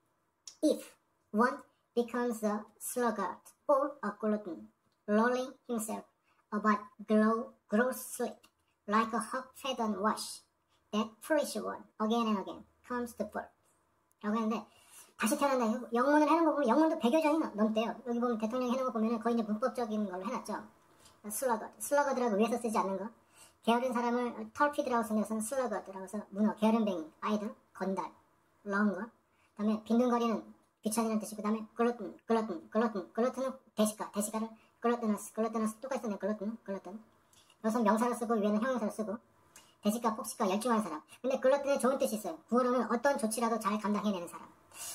If one becomes a sluggard or a glutton, lolling himself about glow, gross sleep, like a fed on wash, that foolish one again and again comes to birth. 라고 했는데 다시 태어난다. 영문을 해놓은 거 보면 영문도 100여 장이 넘- 넘대요. 여기 보면 대통령이 해놓은 거 보면 거의 이제 문법적인 걸로 해놨죠. Sluggard. Sluggard라고 위에서 쓰지 않는 거. 게으른 사람을 torpid라고 것은 sluggard라고 해서 문어, 게으른뱅이, 아이들, 건달, lounger. 그 다음에 빈둥거리는 귀찮이라는 뜻이고, 그 다음에 glutton, glutton, glutton, glutton은 대식가, 대식가를 gluttonous, gluttonous 똑같이 쓰네, glutton, glutton. 여기서 명사로 쓰고, 위에는 형용사로 쓰고, 대식가, 폭식가, 열중한 사람. 근데 glutton에 좋은 뜻이 있어요. 구어로는 어떤 조치라도 잘 감당해내는 사람.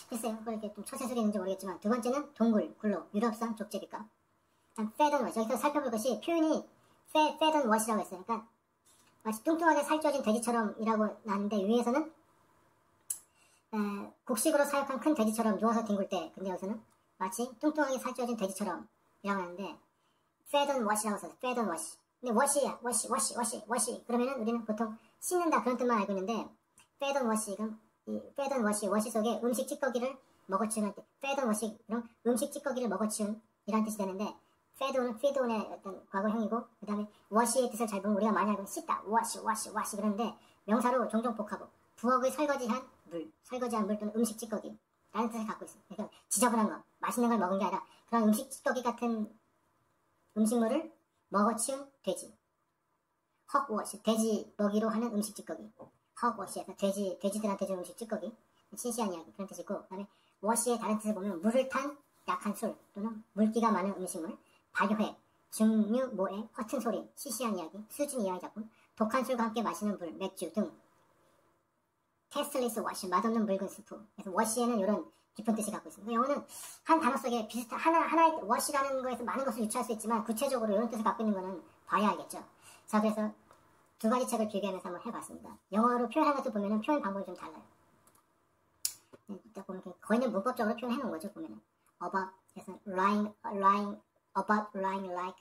글쎄요, 그걸 이렇게 좀 처세술이 있는지 모르겠지만, 두 번째는 동굴, 굴로, 유럽산 족제빗과. Fed on wash. 여기서 살펴볼 것이 표현이 fed, fed on wash라고 했어요. 그러니까 마치 뚱뚱하게 살쪄진 돼지처럼이라고 나는데 위에서는 에, 곡식으로 사육한 큰 돼지처럼 누워서 뒹굴 때 근데 여기서는 마치 뚱뚱하게 살쪄진 돼지처럼 이라고 하는데 패던 워시라고 써요. 패던 워시. 근데 워시야. 워시, 워시, 워시, 워시. 그러면은 우리는 보통 씻는다 그런 뜻만 알고 있는데 fed on wash 그럼 이 fed on wash wash 속에 음식 찌꺼기를 먹어치우는 때 fed on wash 그럼 음식 찌꺼기를 먹어치운 이란 뜻이 되는데 페드온은 피드온의 어떤 과거형이고 그 다음에 wash의 뜻을 잘 보면 우리가 많이 알고 씻다 wash wash wash 그러는데 명사로 종종 복합어 부엌의 설거지한 물 설거지한 물 또는 음식 찌꺼기 라는 뜻을 갖고 있습니다. 그러니까 지저분한 거 맛있는 걸 먹은 게 아니라 그런 음식 찌꺼기 같은 음식물을 먹어치운 돼지 hogwash 돼지 먹이로 하는 음식 찌꺼기 hogwash에서 돼지 돼지들한테 주는 음식 찌꺼기 시시한 이야기 그런 뜻이고 그 다음에 wash의 다른 뜻을 보면 물을 탄 약한 술 또는 물기가 많은 음식물 발효액, 증류, 모해, 허튼 소리, 시시한 이야기, 수준 이하의 작품, 독한 술과 함께 마시는 물, 맥주 등 tasteless wash, 맛없는 묽은 스프. 그래서 wash에는 이런 깊은 뜻이 갖고 있습니다. 영어는 한 단어 속에 비슷한 하나 하나의 wash라는 거에서 많은 것을 유추할 수 있지만 구체적으로 이런 뜻을 갖고 있는 거는 봐야 알겠죠. 자 그래서 두 가지 책을 비교하면서 한번 해봤습니다. 영어로 표현한 것도 보면은 표현 방법이 좀 달라요. 네, 이따 보면 거의는 문법적으로 표현해 놓은 거죠 보면은 그래서 lying lying about lying like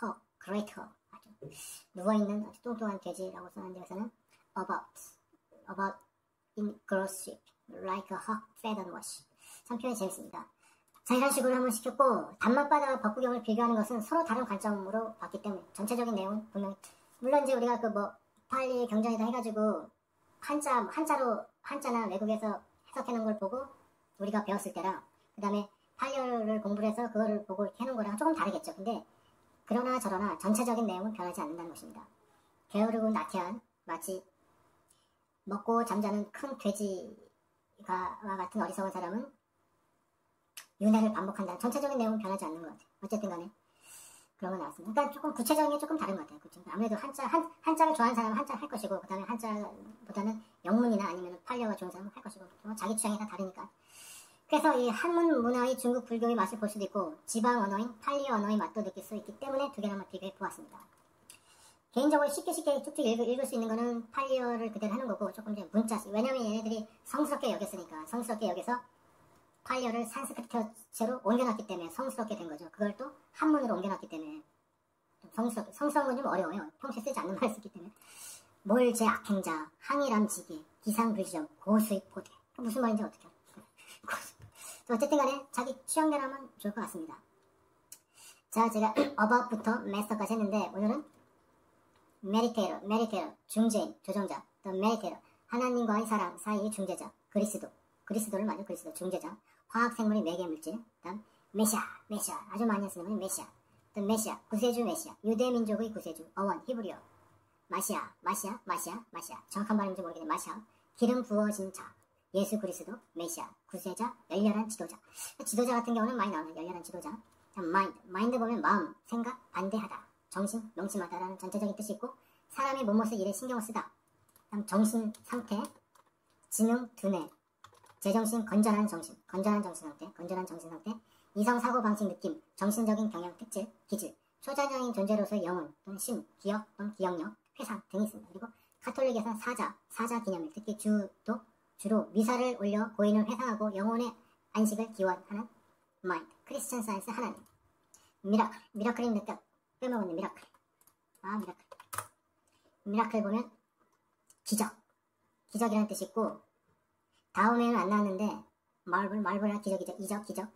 her great her. 아주. 누워있는 아주 뚱뚱한 돼지라고 써놨는데 여기서는 about about in grossship like a hawk on wash. 참 표현이 재밌습니다. 자 이런 식으로 한번 시켰고 단맛바다와 법구경을 비교하는 것은 서로 다른 관점으로 봤기 때문에 전체적인 내용은 분명히 물론 이제 우리가 그 뭐 팔리 경전이다 해가지고 한자 한자로 한자나 외국에서 해석해놓은 걸 보고 우리가 배웠을 때랑 그 다음에 팔려를 공부를 해서 그거를 보고 이렇게 해놓은 거랑 조금 다르겠죠. 근데 그러나 저러나 전체적인 내용은 변하지 않는다는 것입니다. 게으르고 나태한 마치 먹고 잠자는 큰 돼지가 와 같은 어리석은 사람은 윤회를 반복한다. 전체적인 내용은 변하지 않는 것 같아요. 어쨌든 간에 그런 거 나왔습니다. 그러니까 조금 구체적인 게 조금 다른 것 같아요. 그쵸? 아무래도 한자 한, 한자를 좋아하는 사람은 한자를 할 것이고 그 다음에 한자보다는 영문이나 아니면 팔려가 좋은 사람은 할 것이고 뭐 자기 취향이 다 다르니까. 그래서 이 한문 문화의 중국 불교의 맛을 볼 수도 있고 지방 언어인 팔리어 언어의 맛도 느낄 수 있기 때문에 두 개를 한번 비교해 보았습니다. 개인적으로 쉽게 쉽게 쭉쭉 읽을, 수 있는 거는 팔리어를 그대로 하는 거고 조금 이제 문자식 왜냐면 얘네들이 성스럽게 여겼으니까 성스럽게 여겨서 팔리어를 산스크리트어로 옮겨놨기 때문에 성스럽게 된 거죠. 그걸 또 한문으로 옮겨놨기 때문에 좀 성스럽, 성스러운 건 좀 어려워요. 평소에 쓰지 않는 말을 쓰기 때문에. 몰제 악행자, 항일암지기, 기상불지점, 고수익포대. 무슨 말인지 어떻게 알아요? 어쨌든 간에 자기 취향대로 하면 좋을 것 같습니다. 자, 제가 어바부터 master까지 했는데 오늘은 mediator, mediator, 중재인, 조정자, 또 mediator, 하나님과의 사랑 사이의 중재자, 그리스도, 그리스도를 말해 그리스도, 중재자, 화학생물의 매개물질, 다음 메시아, 메시아, 아주 많이 쓰는 건 메시아, 또 메시아, 구세주 메시아, 유대민족의 구세주, 어원, 히브리어, 마시아, 마시아, 마시아, 마시아, 정확한 발음인지 모르겠는데 마시아, 기름 부어진 자, 예수 그리스도, 메시아, 구세자, 열렬한 지도자. 지도자 같은 경우는 많이 나오는 열렬한 지도자. 마인드, 마인드 보면 마음, 생각, 반대하다, 정신, 명심하다라는 전체적인 뜻이 있고 사람의 몸모습 일에 신경을 쓰다. 다음 정신 상태, 지능, 두뇌, 제정신, 건전한 정신, 건전한 정신 상태, 건전한 정신 상태, 이성 사고 방식 느낌, 정신적인 경향 특질, 기질, 초자적인 존재로서의 영혼 또는 심, 기억 또는 기억력, 회상 등이 있습니다. 그리고 카톨릭에서는 사자, 사자 기념일, 특히 주도 주로 미사를 올려 고인을 회상하고 영혼의 안식을 기원하는 mind, Christian Science 하나님, miracle, miracle인 몇개 빼먹었네, miracle. 아, miracle. miracle 보면 기적, 기적이라는 뜻이 있고 다음에는 안 나왔는데 marvel, marvel이나 기적, 기적, 이적, 기적.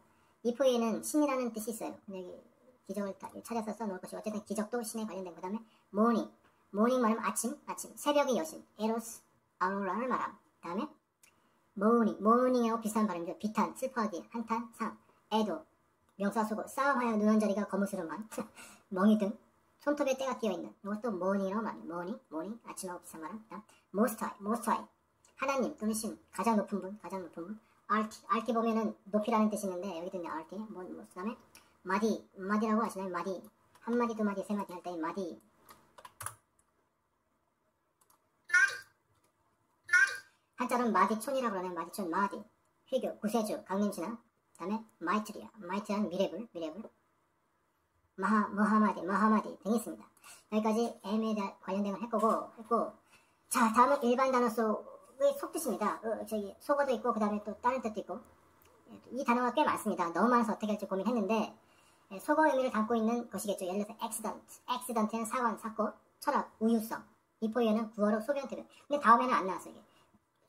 이포에는 신이라는 뜻이 있어요. 근데 기적을 다 찾아서 써놓을 것이고 어쨌든 기적도 신에 관련된 그 다음에 morning, morning 말하면 아침, 아침, 새벽의 여신, 에오스, 아우라를 말함. 그 다음에 mourning, morning하고 비슷한 발음이죠. 비탄, 슬퍼하기, 한탄, 상, 애도, 명사 속어, 싸움하여 눈자위가 거무스름한, 멍이 등, 손톱에 때가 끼어있는, 이것도 mourning이라고 말합니다. mourning, morning, 아침하고 비슷한 발음. 그다음 Most High, Most High, 하나님 또는 신, 가장 높은 분, 가장 높은 분. alti, alti 보면은 높이라는 뜻이 있는데, 여기도 있네, alti. 뭐, 뭐, 그 다음에 Mahdi, Mahdi라고 하시나요? 마디. 한 마디, 두 마디, 세 마디 할 때 마디. 한자로는 마디촌이라고 그러네요. 마디촌, 마디. 회교, 구세주, 강림신화. 그 다음에 Maitreya. Maitreya는 미래불, 미래불. 마하, 무하마디, 마하마디 등이 있습니다. 여기까지 M에 대한 관련된 걸 했고, 했고. 자, 다음은 일반 단어 속의 속뜻입니다. 어, 저기, 속어도 있고, 그 다음에 또 다른 뜻도 있고. 이 단어가 꽤 많습니다. 너무 많아서 어떻게 할지 고민했는데, 예, 속어 의미를 담고 있는 것이겠죠. 예를 들어서 accident, accident는 사건, 사건, 철학, 우유성. 이포에는 구어로 소변 대변. 근데 다음에는 안 나왔어요. 이게.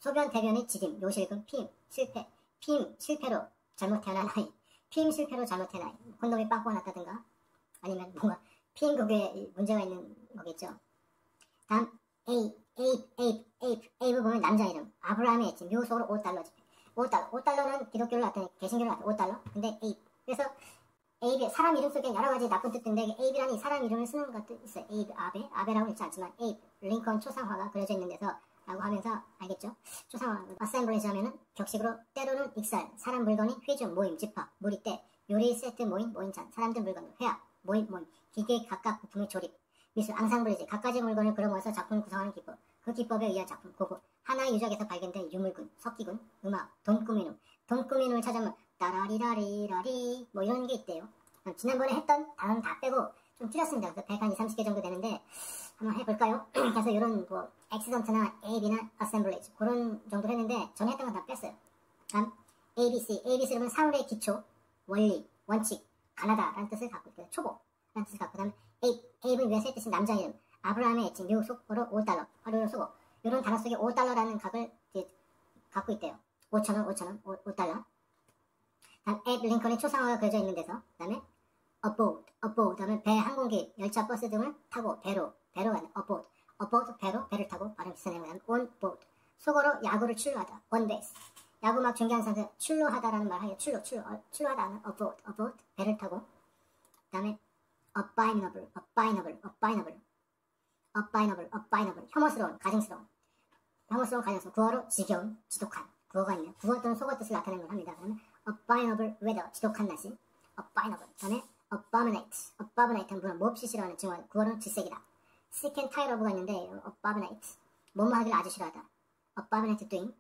소변 대변의 지림, 요실금, 피임, 실패, 피임, 실패로 잘못 태어난 아이, 피임 실패로 잘못 태어난 아이, 콘돔이 빵꾸가 났다든가, 아니면 뭔가 피임 그게 문제가 있는 거겠죠. 다음, 에이, 에이, 에이, 에이, Abe 보면 남자 이름, 아브라함의 애칭, 미 속어로 5달러 지폐. 5달러, 5달러는 기독교를 나타내, 개신교를 나타내, 5달러. 근데 에이, 그래서 Abe, 사람 이름 속에 여러 가지 나쁜 뜻인데, Abe라는 사람 이름을 쓰는 것도 있어요. Abe, 아베, 아베라고 읽지 않지만, Abe, 링컨 초상화가 그려져 있는 데서 라고 하면서 알겠죠? 초상화 assemblage 하면은 격식으로 때로는 익살, 사람 물건이 회중, 모임, 집합, 무리때, 요리 세트 모임, 모임찬, 사람들 물건, 회합, 모임, 모임, 기계 각각 부품의 조립, 미술, 아상블라주, 각가지 물건을 끌어 모아서 작품을 구성하는 기법, 그 기법에 의한 작품, 고고, 하나의 유적에서 발견된 유물군, 석기군, 음악, 돈 꾸미누, 돈 꾸미누를 찾으면 따라리라리라리 뭐 이런 게 있대요. 지난번에 했던 단어는 다 빼고 좀 줄였습니다. 그래서 100 한 2, 30개 정도 되는데 한번 해볼까요? 그래서 이런 뭐 accident나 AB나 assemblage 그런 정도 했는데 전에 했던 건 다 뺐어요. 다음 ABC, ABC는 사울의 기초, 원리, 원칙, 가나다라는 뜻을 갖고 있고요. 초보라는 뜻을 갖고 그다음 A, A는 유에서의 뜻인 남자 이름, 아브라함의 애칭, 미국 속어로 5달러, 화료를 쓰고 이런 단어 속에 5달러라는 값을 갖고 있대요. 5천원, 5천원, 5달러. 다음 앱 링컨의 초상화가 그려져 있는 데서 그 다음에 aboard, aboard 하면 배, 항공기, 열차, 버스 등을 타고 배로, 배로 가는 aboard, aboard 배로 배를 타고 발음 비슷한 내용이 on board 속어로 야구를 출루하다. On base 야구 막 중계하는 사람들 출루하다라는 말 하여 출루 출루 어, 출루하다는 aboard, aboard 배를 타고 그다음에 abominable, abominable, abominable, abominable, abominable. 혐오스러운, 가증스러운. 당혹스러운 가능성, 구어로 지겨운, 지독한, 구어가 있네요. 구어 또는 속어 뜻을 나타내는 걸 합니다. 그러면 abominable weather, 지독한 날씨, abominable, 다음에 abominate, abominate는 물론 몹시 싫어하는 증언, 구어는 질색이다. Tired of가 있는데 abominate, 뭐뭐 하기를 아주 싫어하다. abominate doing,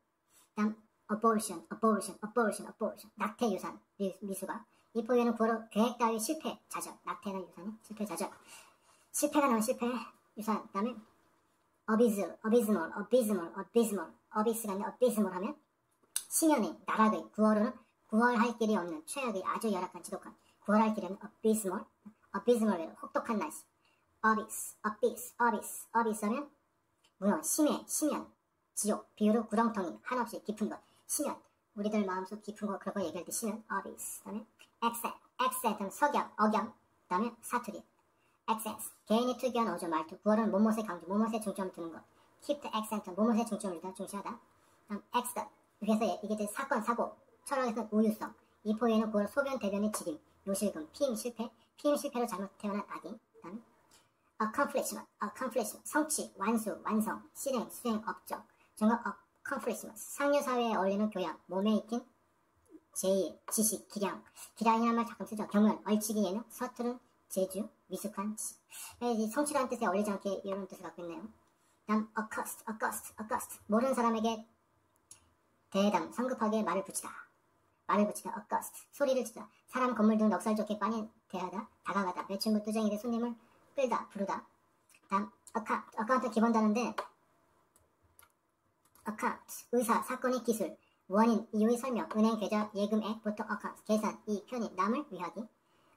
다음 abortion, abortion, abortion, abortion, 낙태 유산, 미, 미수가 이 포유는 구어로 계획 따위 실패, 좌절, 낙태는 유산이 실패, 좌절, 실패가 나면 실패, 유산, 그다음에 abysmal, abysmal, abysmal, abysmal, abyss가 아니라 abysmal 하면 심연의, 나락의, 구어로는 구월할 길이 없는 최악의 아주 열악한 지독한 구월할 길이 없는 abysmal, abysmal의 혹독한 날씨, abyss, abyss, abyss, abyss 하면 무너, 심해, 심연, 지옥, 비유로 구렁텅이, 한없이 깊은 것, 심연, 우리들 마음속 깊은 거 그런 거 얘기할 때 심연, abyss, 그 다음에 accent, accent은 석양, 억양, 그 다음에 사투리, accents, 개인이 특유한 어조, 말투, 구어는 몸못의 강조, 몸못의 중점을 두는 것, keep the accent, 몸못의 중점을 두다, 중시하다, 다음 accident, 그래서 이게 사건, 사고, 철학에서 우유성, 이 포에는 구어 소변, 대변의 지림, 요실금, 피임 실패, 피임 실패로 잘못 태어난 아기, 그다음에 accomplishment, accomplishment, 성취, 완수, 완성, 실행, 수행, 업적, 정각 accomplishment, 상류 사회에 어울리는 교양, 몸에 익힌 제의, 지식, 기량, 기량이라는 말 가끔 쓰죠. 경연, 얼치기 예능, 서투른 제주, 미숙한 지. 이 성취라는 뜻에 어울리지 않게 이런 뜻을 갖고 있네요. 다음 accost, accost, accost, 모르는 사람에게 대담, 성급하게 말을 붙이다. 말을 붙이다, accost, 소리를 치다. 사람, 건물 등 넉살 좋게 빤히 대하다, 다가가다. 매춘부 뜨쟁이 대 손님을 끌다, 부르다. 다음 account, account은 기본 단어인데 account, 의사, 사건의 기술, 원인, 이유의 설명, 은행 계좌, 예금액, 보통 account, 계산, 이익, 편익, 남을 위하기.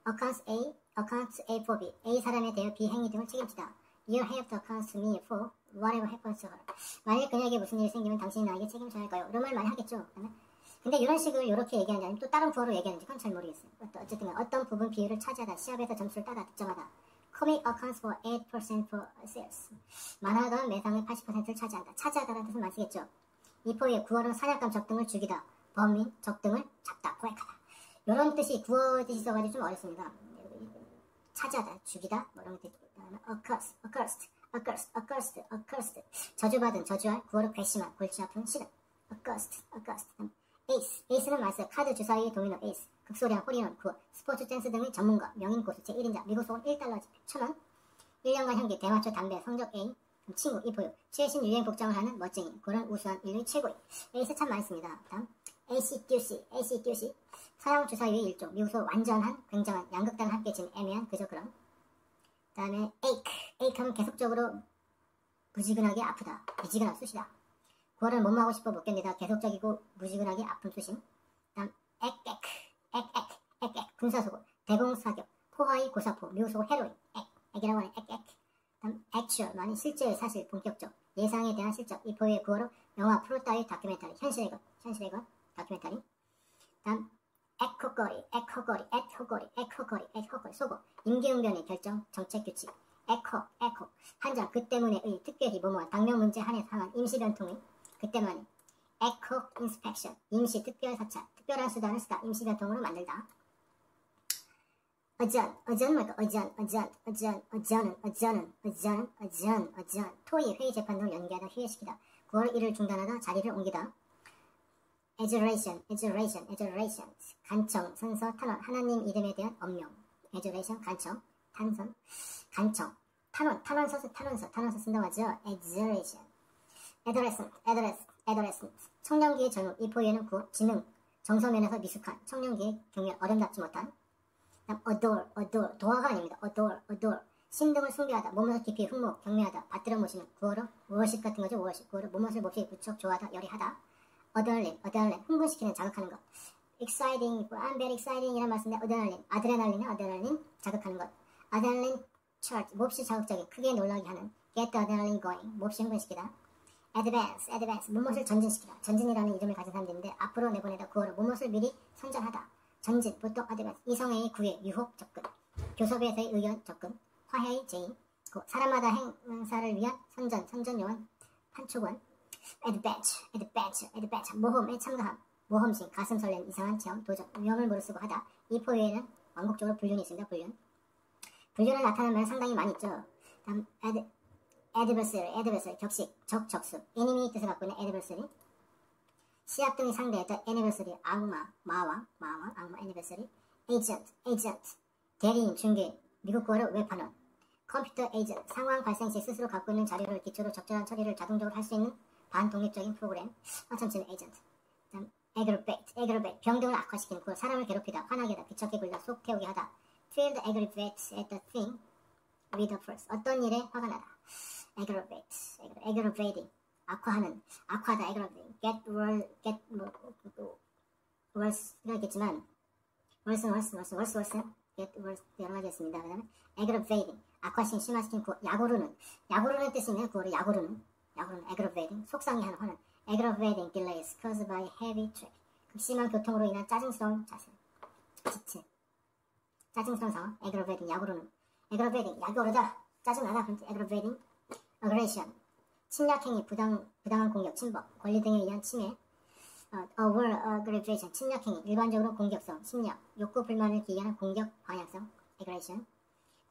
accounts A, accounts A for B, A 사람에 대해 B 행위 등을 책임지다. You have to account to me for whatever happens to her. 만일 그녀에게 무슨 일이 생기면 당신이 나에게 책임져야 할까요? 이런 말 많이 하겠죠. 근데 이런 식으로 이렇게 얘기하는지 아니면 또 다른 구어로 얘기하는지 그건 잘 모르겠어요. 어쨌든 어떤 부분 비율을 차지하다, 시합에서 점수를 따다, 득점하다. Comic accounts for 8% for sales. 만화가 매상의 80%를 차지한다. 차지하다라는 뜻은 쓰겠죠. 이포의 구어는 사냥감 적등을 죽이다. 범인, 적등을 잡다, 고액하다. 이런 뜻이 구어 뜻이 있어가지고 좀 어렵습니다. 차지하다, 죽이다, 뭐 이런 뜻. 그다음에 accursed, accursed, accursed, accursed, accursed. 저주받은, 저주할, 구어로 괘씸한, 골치 아픈, 싫은. accursed, accursed. ace, ace는 말씀, 카드 주사위의 도미노 에이스, 극소량, 홀인원, 구어, 스포츠 댄스 등의 전문가, 명인 고수, 제1인자, 미국 속어 1달러 지폐, 천원, 1년간 현기, 대마초, 담배, 성적 애인, 친구, 이포유, 최신 유행 복장을 하는 멋쟁이, 그런 우수한 인류의 최고의. 에이스 참 많이 씁니다. 다음, ACQC, ACQC, 서양 주사위의 일종, 미국소 완전한, 굉장한, 양극단을 함께 지닌 애매한, 그저 그런. 다음에 ache, ache하면 계속적으로 무지근하게 아프다, 미지근한 쑤시다. 구어를 못하고 싶어 못 견디다 계속적이고 무지근하게 아픈 수심. 다음 액액, 액 액, 액 액, 군사소고, 대공사격, 포화의 고사포, 묘소 헤로인, 액, 액이라고 하는 액 액. 다음 액츄얼, 많이 실제의 사실, 본격적, 예상에 대한 실적, 이 포의 구어로 영화, 프로 따위 다큐멘터리, 현실의 것, 현실의 것, 다큐멘터리. 다음 에코거리, 에코거리, 에코거리, 에코거리, 에코거리, 소고, 임기응변의 결정, 정책 규칙, 에코, 에코, 한자, 그 때문에 의, 특별히 뭐뭐, 당면 문제 한해 상한, 임시 변통의, 그때만 ad hoc inspection, 임시 특별 사찰, 특별한 수단을 쓰다, 임시변통으로 만들다. 어전, 어전 뭐까 어전, 어전, 어전, 어전은, 어전은, 어전은, 어전, 어전, 토의 회의 재판 등을 연기하다, 휴회시키다, 구어로 일 중단하다, 자리를 옮기다. adjuration, adjuration, adjuration, 간청, 선서, 탄원, 하나님 이름에 대한 엄명. adjuration, 간청, 탄선, 간청, 탄원, 탄원서, 탄원서, 탄원서 쓴다고 하죠. adjuration. adolescent, adolescent, adolescent. 청년기의 젊음, 이 포에는 구, 지능, 정서면에서 미숙한, 청년기의 경연, 어른답지 못한. 다음 adore, adore, 도화가 아닙니다. adore, adore. 신등을 숭배하다, 몸에서 깊이 흠모, 경매하다, 받들어 모시는, 구어로 무엇이 같은 거죠, 무엇이. 구어로 몸것을 몹시 무척 좋아하다, 열의하다. adrenaline, adrenaline, 흥분시키는, 자극하는 것. exciting, I'm very exciting 이란 말씀인데, adrenaline, 아드레날린은 adrenaline, 자극하는 것. adrenaline charge, 몹시 자극적인, 크게 놀라게 하는, get the adrenaline going, 몹시 흥분시키다. Advance, advance, 몸못을 전진시키다. 전진이라는 이름을 가진 사람들인데 앞으로 내보내다 구어로 몸못을 미리 선전하다. 전진, 보통 advance, 이성애의 구애, 유혹, 접근. 교섭에서의 의견, 접근. 화해의 제안. 그 사람마다 행사를 위한 선전, 선전 요원, 판촉원. adventure, adventure, adventure, 모험에 참가함. 모험심, 가슴 설레는 이상한 체험, 도전, 위험을 무릅쓰고 하다. 이 포에는 완곡적으로 불륜이 있습니다, 불륜. 불륜을 나타내는 말 상당히 많이 있죠. 다음, adversary, adversary, 격식, 적, 적수. enemy 뜻을 갖고 있는 adversary. 시합 등이 상대했던 adversary, 악마, 마왕, 마왕, 악마, adversary. agent, agent, 대리인, 중개, 미국 구어로 외판원. 컴퓨터 에이전트, 상황 발생 시 스스로 갖고 있는 자료를 기초로 적절한 처리를 자동적으로 할 수 있는 반독립적인 프로그램. 마참치는 에이전트. 다음, aggravate, aggravate, 병등을 악화시키는 그 사람을 괴롭히다, 화나게 하다, 귀찮게 굴다, 속 태우게 하다. feel the aggravate at the thing with the first. 어떤 일에 화가 나다. Aggravate, aggra- aggravating, 악화하는, 악화하다, aggravating, get worse, get 뭐, 뭐, worse가 있겠지만, worse, worse, worse, worse, worse, get worse 여러 가지 있습니다. 그 다음에 aggravating, 악화시킨, 심화시킨 구어, 약오르는, 약오르는 뜻이 있네요. 구어를 약오르는, 약오르는, aggravating, 속상해 하는 화는, aggravating delays caused by heavy traffic, 극심한 교통으로 인한 짜증스러운 자세, 지체, 짜증스러운 상황, aggravating, 약오르는, aggravating, 약이 오르다, 짜증나다, 그럼 aggravating, aggression, 침략행위, 부당, 부당한 공격, 침범, 권리 등에 의한 침해, 어, over aggravation, 침략행위, 일반적으로 공격성, 침략, 욕구 불만을 기이한 공격 방향성, aggression,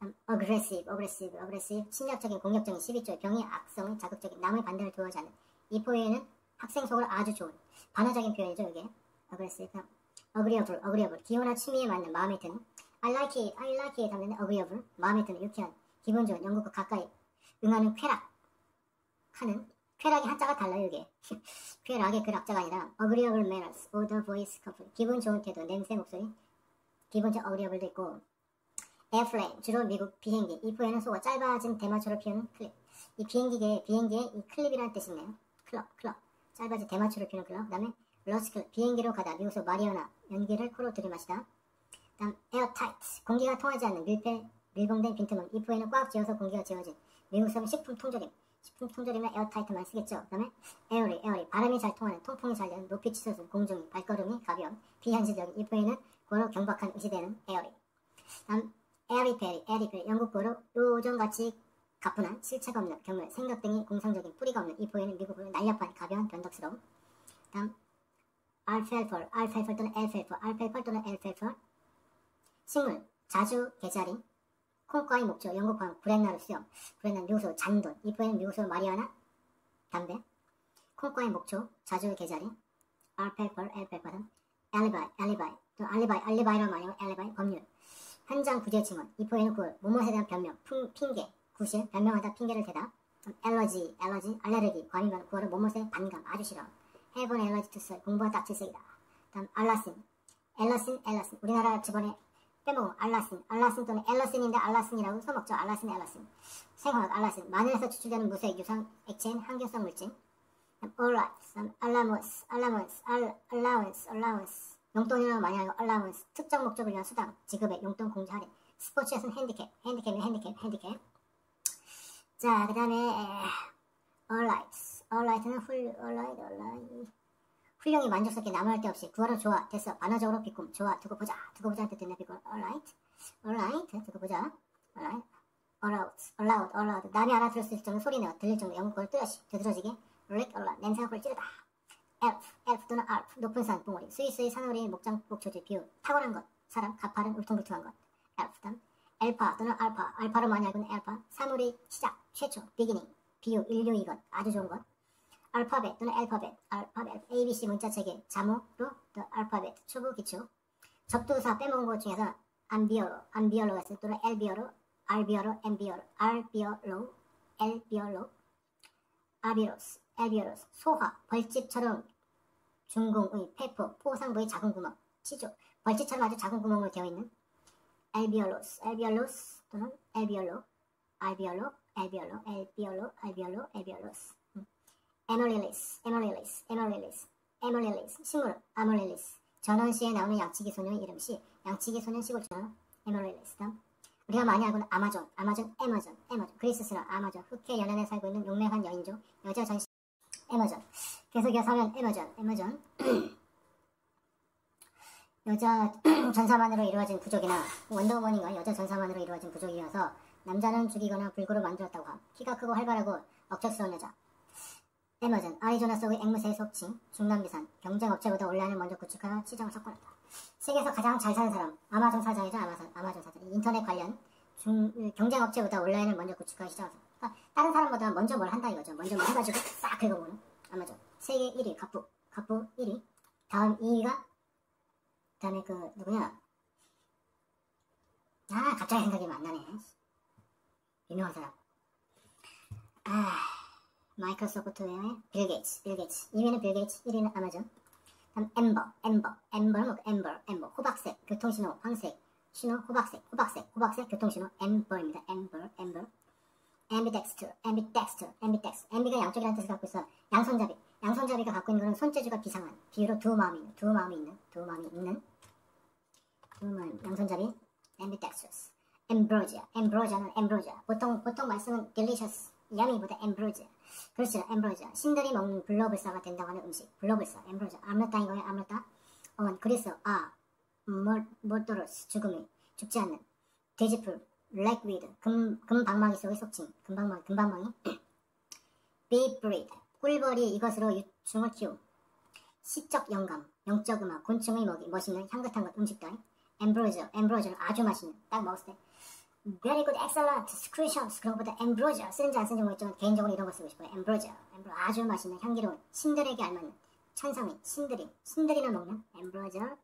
음, aggressive, aggressive, aggressive, 침략적인 공격적인 12조의 병의 악성의 자극적인 남의 반대를 도와주지 않는. 이 포에는 학생 속으로 아주 좋은 반어적인 표현이죠 이게. Aggressive, agreeable, agreeable, 기호나 취미에 맞는 마음에 드는. I like it, I like it 하면 agreeable, 마음에 드는 유쾌한, 기분 좋은, 영국과 가까이 응하는 쾌락. 하는 쾌락의 한자가 달라요 이게. 쾌락의 그 락자가 아니라 agreeable manners, order, voice, comfort. 기분 좋은 태도, 냄새, 목소리. 기본적 agreeable도 있고. airplane 주로 미국 비행기. 이 포에는 속어 짧아진 대마초를 피우는 클립. 이 비행기계 비행기의 이 클립이라는 뜻이네요. 클럽 클럽. 짧아진 대마초를 피우는 클럽. 그 다음에 러스 클럽. 비행기로 가다 미국서 마리화나 연기를 코로 들이마시다. 다음 airtight 공기가 통하지 않는 밀폐 밀봉된 빈틈은 이 포에는 꽉 쥐어서 공기가 지어진 미국서는 식품 통조림 식품 통조림에 airtight만 쓰겠죠. 그 다음에 airy airy. 바람이 잘 통하는 통풍이 잘 되는 높이 치솟은 공중이 발걸음이 가벼운 비현실적인 이 포에는 고로 경박한 의지되는 airy. 다음 airy-fairy, airy-fairy, 영국어로 요정같이 가뿐한 실체가 없는 경물, 생각 등이 공상적인 뿌리가 없는 이 포에는 미국어로 날렵한 가벼운 변덕스러움. 다음 alfalfa, alfalfa 또는 alfalfa, alfalfa 또는 alfalfa. 식물, 자주, 개자리, 콩과의 목초, 영국황, 구레나룻 수염, 구레나룻 묘소, 잔돈, 이 포에는 미국어로 마리화나, 담배, 콩과의 목초, 자주, 개자리, alfalfa, alfalfa, 다음 알리바이, 알리바이, 또 알리바이, 알리바이라고 말하면 알리바이, 법률. 현장 구제 증언, 이 포에는 그 뭐뭐에 대한 변명, 풍, 핑계, 구실, 변명하다 핑계를 대다. allergy, allergy, 알레르기, 과민반, 구어를 뭐뭐에 반감, 아주 싫어. have an allergy to, 공부가 딱질색이다. 다음 allicin, allicin, allicin. 우리나라 저번에 빼먹은 allicin, allicin 또는 allicin인데 allicin이라고 써먹죠. allicin, allicin. 생화학, allicin. 마늘에서 추출되는 무색 유상 액체인 항균성 물질. alright, allowance, allowance, all- allowance, allowance. 용돈이라고 많이 하고 allowance, 특정 목적을 위한 수당, 지급의 용돈 공제 할인. 스포츠에서는 핸디캡, 핸디캡이 핸디캡, 핸디캡. 자, 그 다음에 alright, alright는 훌, alright, alright. 훌륭히 만족스럽게 남을 데 없이 구하러 좋아, 됐어, 반어적으로 비꿈, 좋아, 두고 보자, 두고 보자 뜻이네, 비꿈, alright, alright, 두고 보자, alright, allowed, allowed, allowed. 남이 있을 정도 소리 내어. 들릴 정도 영국어를 뚜렷이 되들어지게, lick, allow, 냄새가 꼴 찌르다. elf, elf 또는 alp, 높은 산, 봉우리, 스위스의 산호리의 목장, 목초지, 비율, 탁월한 것, 사람, 가파른, 울퉁불퉁한 것, elf, 다음, 엘파 또는 알파, 알파로 많이 알고 있는 엘파, 산울이 시작, 최초, 비기닝, 비유, 인류 이것, 아주 좋은 것, 알파벳 또는 알파벳, 알파벳, ABC 문자 체계, 자모로 또 알파벳, 초보 기초, 접두사 빼먹은 것 중에서 암비어로, 암비어로가 있어요. 또는 엘비어로, 알비어로, 엠비어로, 알비어로, 엘비어로, 아비로스, 엘비어로스, 소화, 벌집처럼 중궁의 폐포, 포상부의 작은 구멍, 치조, 벌집처럼 아주 작은 구멍으로 되어 있는 엘비올로스, 엘비올로스 또는 엘비올로, 알비올로, 엘비올로, 엘비올로, 알비올로, 엘비올로스. 음. 에머릴리스, 에머릴리스, 에머릴리스, 에머릴리스, 식물, 아모릴리스. 전원시에 나오는 양치기 소녀의 이름시, 양치기 소년 시골 전원, amaryllis. 다음. 우리가 많이 알고 있는 아마존, 아마존, Amazon, Amazon, 그리스 신화, 아마존, 흑해 연안에 살고 있는 용맹한 여인종, 여자 전시, 에머존. 계속 이어서 하면 Amazon, Amazon. 여자 전사만으로 이루어진 부족이나 원더우먼인가 여자 전사만으로 이루어진 부족이어서 남자는 죽이거나 불구로 만들었다고 함. 키가 크고 활발하고 억척스러운 여자. 에머전, 아리조나 속의 앵무새의 속칭, 중남미산, 경쟁업체보다 온라인을 먼저 구축하여 시장을 석권했다. 세계에서 가장 잘 사는 사람, 아마존 사장이죠, 아마존, 아마존 사장. 인터넷 관련 중, 경쟁업체보다 온라인을 먼저 구축하여 시장을 석 그러니까 다른 사람보다 먼저 뭘 한다 이거죠. 먼저 뭘 해가지고 싹 긁어보는 아마존. 세계 1위 갑부. 갑부 1위. 다음 2위가 그 다음에 그 누구냐? 아 갑자기 생각이 안 나네. 유명한 사람. 아 마이크로소프트의 빌 게이츠. 빌 게이츠. 2위는 빌 게이츠. 1위는 아마존. 다음 amber. amber. amber는 뭐 amber. amber. 호박색. 교통신호. 황색. 신호. 호박색. 호박색. 호박색. 교통신호. amber입니다. amber. amber. ambidexter, ambidexter, ambidexter. ambi가 양쪽이라는 뜻을 갖고 있어. 양손잡이. 양손잡이가 갖고 있는 것은 손재주가 비상한. 비유로 두 마음이 있는, 두 마음이 있는, 두 마음이 있는. 두 마음, 양손잡이. ambidextrous. ambrosia, ambrosia는 ambrosia. 보통, 보통 말씀은 delicious, yummy보다 ambrosia. 그렇죠, ambrosia. 신들이 먹는 블러블사가 된다고 하는 음식. 블러블사, ambrosia. 아무렇다인 거예요, 아무렇다. 어, 그리스, 아, 몰, 몰도로스, 죽음이. 죽지 않는. 돼지풀, 렉위드, 금, 금방망이 속의 속칭, 금방망이, 금방망이, 비브리드, 꿀벌이 이것으로 유충을 키우, 시적 영감, 영적 음악, 곤충의 먹이, 멋있는 향긋한 것, 음식들, 엠브로저, 엠브로저는 아주 맛있는, 딱 먹었을 때, very good, excellent, secretions, 그런 것보다 엠브로저, 쓰는지 안 쓰는지 모르겠지만, 개인적으로 이런 거 쓰고 싶어요. 엠브로저, 엠브로, 아주 맛있는, 향기로운, 신들에게 알맞는, 천상의, 신들이, 신들이나 먹는, 엠브로저,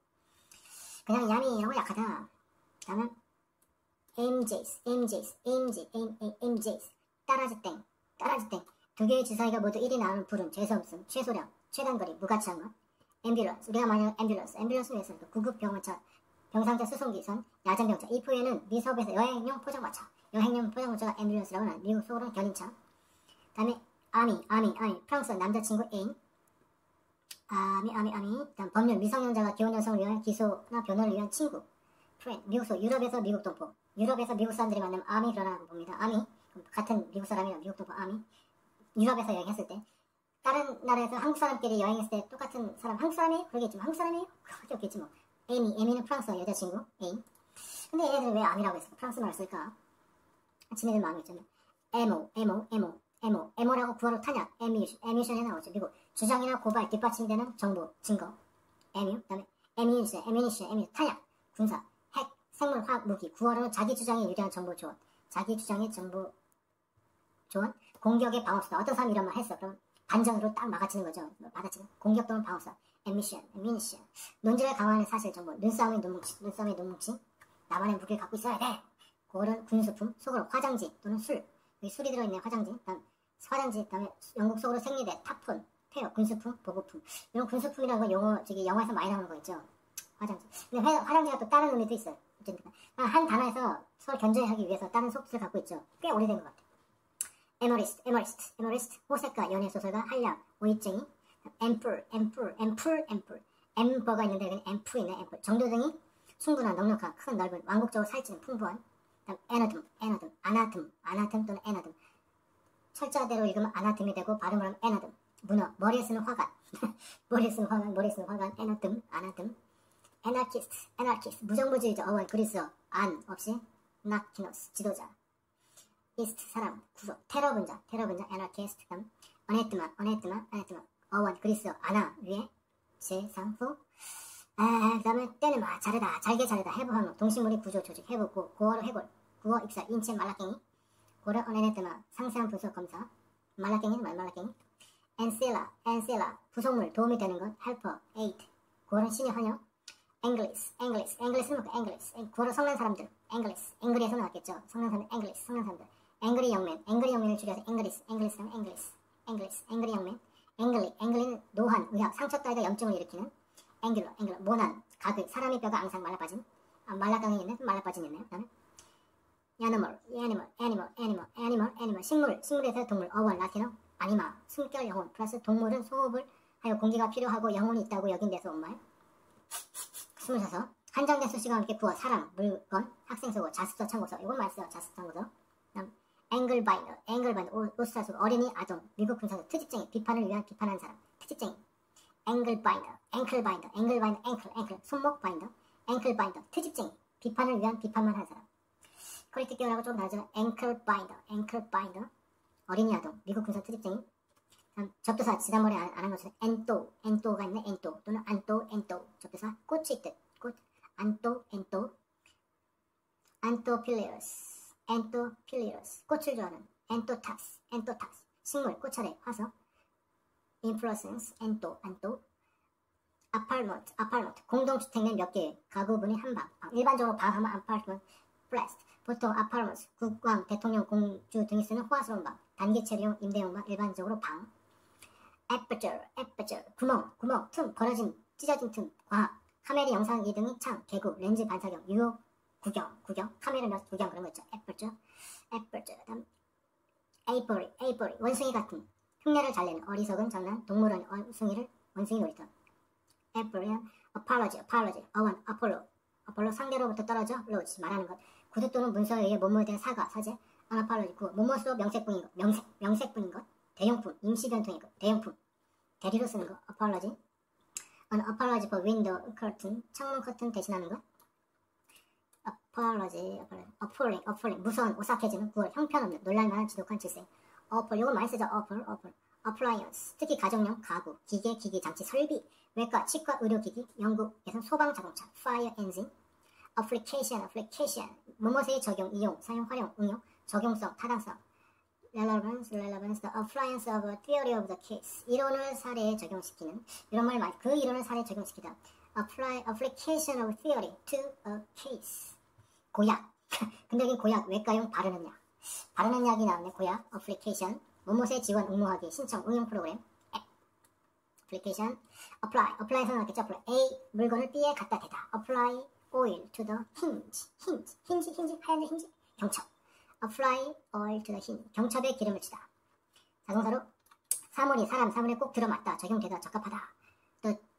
그냥 얌이 이런 거 약하다. 다음은, MJs, MJs, MJ, M, M, MJs. 따라지 땡, 따라지 땡. 두 개의 주사위가 모두 1이 나오는 불은 죄수없음, 최소량, 최단거리, 무가치한 것. 앰뷸런스, 우리가 앰뷸런스, 앰뷸런스 위해서 그 구급 병원차, 병상차 수송기선, 야전병차. 이 포에는 미 사업에서 여행용 포장마차, 여행용 포장마차가 앰뷸런스라고 하는 미국 속으로는 견인차. 다음에 ami, ami, ami, 프랑스 남자친구 애인. ami, ami, ami. 다음 법률, 미성년자가 기혼 여성을 위한 기소나 변호를 위한 친구. friend, 미국 속, 유럽에서 미국 동포. 유럽에서 미국 사람들이 만나면 ami라고 봅니다. ami. 같은 미국 사람이나 미국 동포 ami. 유럽에서 여행했을 때. 다른 나라에서 한국 사람끼리 여행했을 때 똑같은 사람, 한국 사람이에요? 그러겠지만 한국 사람이에요? 그렇게 없겠지 뭐. amie, amie는 프랑스 여자친구, 애인. 근데 얘네들은 왜 ami라고 했을까? 프랑스 말을 쓸까? 지네들 마음이 있잖아요. ammo, ammo, ammo, ammo, ammo라고 구어로 탄약, 에미션, 에미션에 나오죠. 미국 주장이나 고발, 뒷받침되는 정보, 증거, ammu, 그 다음에 ammunition, ammunition, ammu 탄약, 군사, 핵, 생물, 화학, 무기, 구어로는 자기 주장에 유리한 정보 조언, 자기 주장의 정보 조언, 공격의 방어수다. 어떤 사람이 이런 말 했어. 그럼 반전으로 딱 막아치는 거죠. 뭐 받아치는 공격 또는 방어수, 에 munition, ammunition, 논지를 강화하는 사실 정보, 눈싸움의 눈뭉치, 눈싸움의 눈뭉치, 나만의 무기를 갖고 있어야 돼. 그거는 군수품, 속으로 화장지 또는 술, 여기 술이 들어있는 화장지, 다음 화장지, 다음에 영국 속으로 생리대, 탐폰, 폐허, 군수품, 보급품. 이런 군수품이라는 건 영어, 저기 영화에서 많이 나오는 거 있죠. 화장지. 근데 화, 화장지가 또 다른 의미도 있어요. 어쨌든 한 단어에서 서로 견제하기 위해서 다른 속뜻을 갖고 있죠. 꽤 오래된 것 같아요. amorist, amorist, amorist, 호색가, 연애 소설가, 한량, 오입쟁이, ample, ample, ample, ample, amber가 있는데 여기는 ample 있네, ample. 정도등이 충분한, 넉넉한, 큰, 넓은, 완곡적으로 살찌는, 풍부한, 다음 anadem, anadem, anadem, anadem 또는 anadem. 철자대로 읽으면 anadem이 되고 발음을 하면 anadem. 문어, 머리에 쓰는 화관. 머리에 쓰는 화관, 머리에 쓰는 화관, anadem, anadem. anarchist, anarchist. 무정부주의자, 어원, 그리스어, an, 없이, 나키노스, 지도자. ist, 사람, 구속, 테러 분자, 테러 분자, anarchist, 다음, 어네트마, 어네트마, 어네트마. 어원, 그리스어, 아나, 위에, 세상, 후. 아, 그 다음에 때는 막 자르다, 잘게 자르다, 해부 항목, 동식물의 구조 조직, 해부, 고, 고어로 해골, 구어, 익사, 인체, 말라깽이, 고려, 어네네트마, 상세한 분석 검사, 말라깽이는 말, 말라깽이, 엔실라, 엔실라, 부속물, 도움이 되는 것, 헬퍼, 에이트, 고어는 신의 환영, 앵글리스, 앵글리스, 앵글리스는 뭐까, 앵글리스, 고어로 성난 사람들, 앵글리스, 앵글리에서 나왔겠죠, 성난 사람들, 앵글리스, 성난 사람들, angry young man, angry young man을 줄여서 angries, angries는 angries, angries, angry young man, angry, angry는 노한, 의학, 상처 따위가 염증을 일으키는, angular, angular, 모난, 가글, 사람의 뼈가 앙상 말라빠진, 아, 말라깡이 있네, 말라빠진 있네요. 그다음에 animal, animal, animal, animal, animal, animal, 식물, 식물에서 동물, 어원, 라틴어, anima, 숨결 영혼, 플러스 동물은 소호흡을 하여 공기가 필요하고 영혼이 있다고 여긴 데서 온 말. 숨을 쉬어서 한정된 수식어와 함께 구어, 사람, 물건, 학생속어, 자습서, 참고서, 이건 말써요, 자습서, 참고서. 앵글 바인더, 앵글 바인더, 오스타수, 어린이, 아동, 미국 군사수, 트집쟁이, 비판을 위한 비판한 사람, 트집쟁이. 앵글 바인더, 앵클 바인더, 앵글 바인더, 앵클, 앵클, 손목 바인더, 앵클 바인더, 트집쟁이, 비판을 위한 비판만 한 사람. 퀄리티 계열하고 좀 다르죠. 앵클 바인더, 앵클 바인더, 어린이 아동, 미국 군사 트집쟁이. 다음 접두사 지난번에 안 한 것처럼 엔또, 엔또가 있네, 엔또 또는 안또, 엔또. 접두사 꽃이 있듯, 꽃, 안또, 엔또, anthophilous, anthophilous, 꽃을 좋아하는 anthotaxy, anthotaxy, 식물, 꽃차례, 화서, inflorescence, antho, antho, apartment, apartment, 공동주택 내몇 개, 가구분이 한 방, 방. 일반적으로 방 하면 apartment, 플레스트, 보통 apartment, 국왕, 대통령, 공주 등이 쓰는 호화스러운 방, 단기체류용 임대용 방, 일반적으로 방. aperture, aperture, 구멍, 구멍, 틈, 벌어진, 찢어진 틈, 과학, 카메라 영상 이등이 창, 개구, 렌즈 반사경, 유효, 구경, 구경, 카메라 몇 구경 그런 거 있죠. aperture, aperture, 다음 apiary, apiary, 원숭이 같은, 흉내를 잘 내는 어리석은 장난, 동물원 원숭이를 원숭이 놀이터. apiary, apology, apology, 어원, apollo, apollo 상대로부터 떨어져, lodge, 말하는 것, 구두 또는 문서에 의해 뭐뭐에 대한 사과, 사죄, apology, 구, 뭐뭐수로 명색뿐인 것, 명색, 명색뿐인 것, 대용품, 임시변통인 것, 대용품, 대리로 쓰는 거, apology, an apology for window curtain, 창문 커튼 대신하는 것, apology, appalling, appalling, 무서운, 오싹해지는, 9월, 형편없는, 놀랄만한 지독한 질색, awful, 이거 많이 쓰죠, awful, awful, appliance, 특히 가정용, 가구, 기계, 기기, 장치, 설비, 외과, 치과, 의료기기, 영국에서 소방 자동차, fire engine, application, application, 무엇의 적용, 이용, 사용, 활용, 응용, 적용성, 타당성, relevance, relevance, the appliance of a theory of the case. 이론을 사례에 적용시키는 이런 말 많이 그 이론을 사례에 적용시키다. apply application of theory to a case. 고약. 근데 여기 고약 외과용 바르는 약. 바르는 약이 나오네. 고약 application. 무엇의 지원 응모하기 신청 응용 프로그램. application. apply. apply에서 나왔겠죠. apply. A 물건을 B에 갖다 대다. apply oil to the hinge. hinge. 힌지 힌지 하얀 힌지 경첩. apply oil to the hinge. 경첩에 기름을 치다. 자동사로 사물이 사람 사물에 꼭 들어맞다. 적용되다. 적합하다.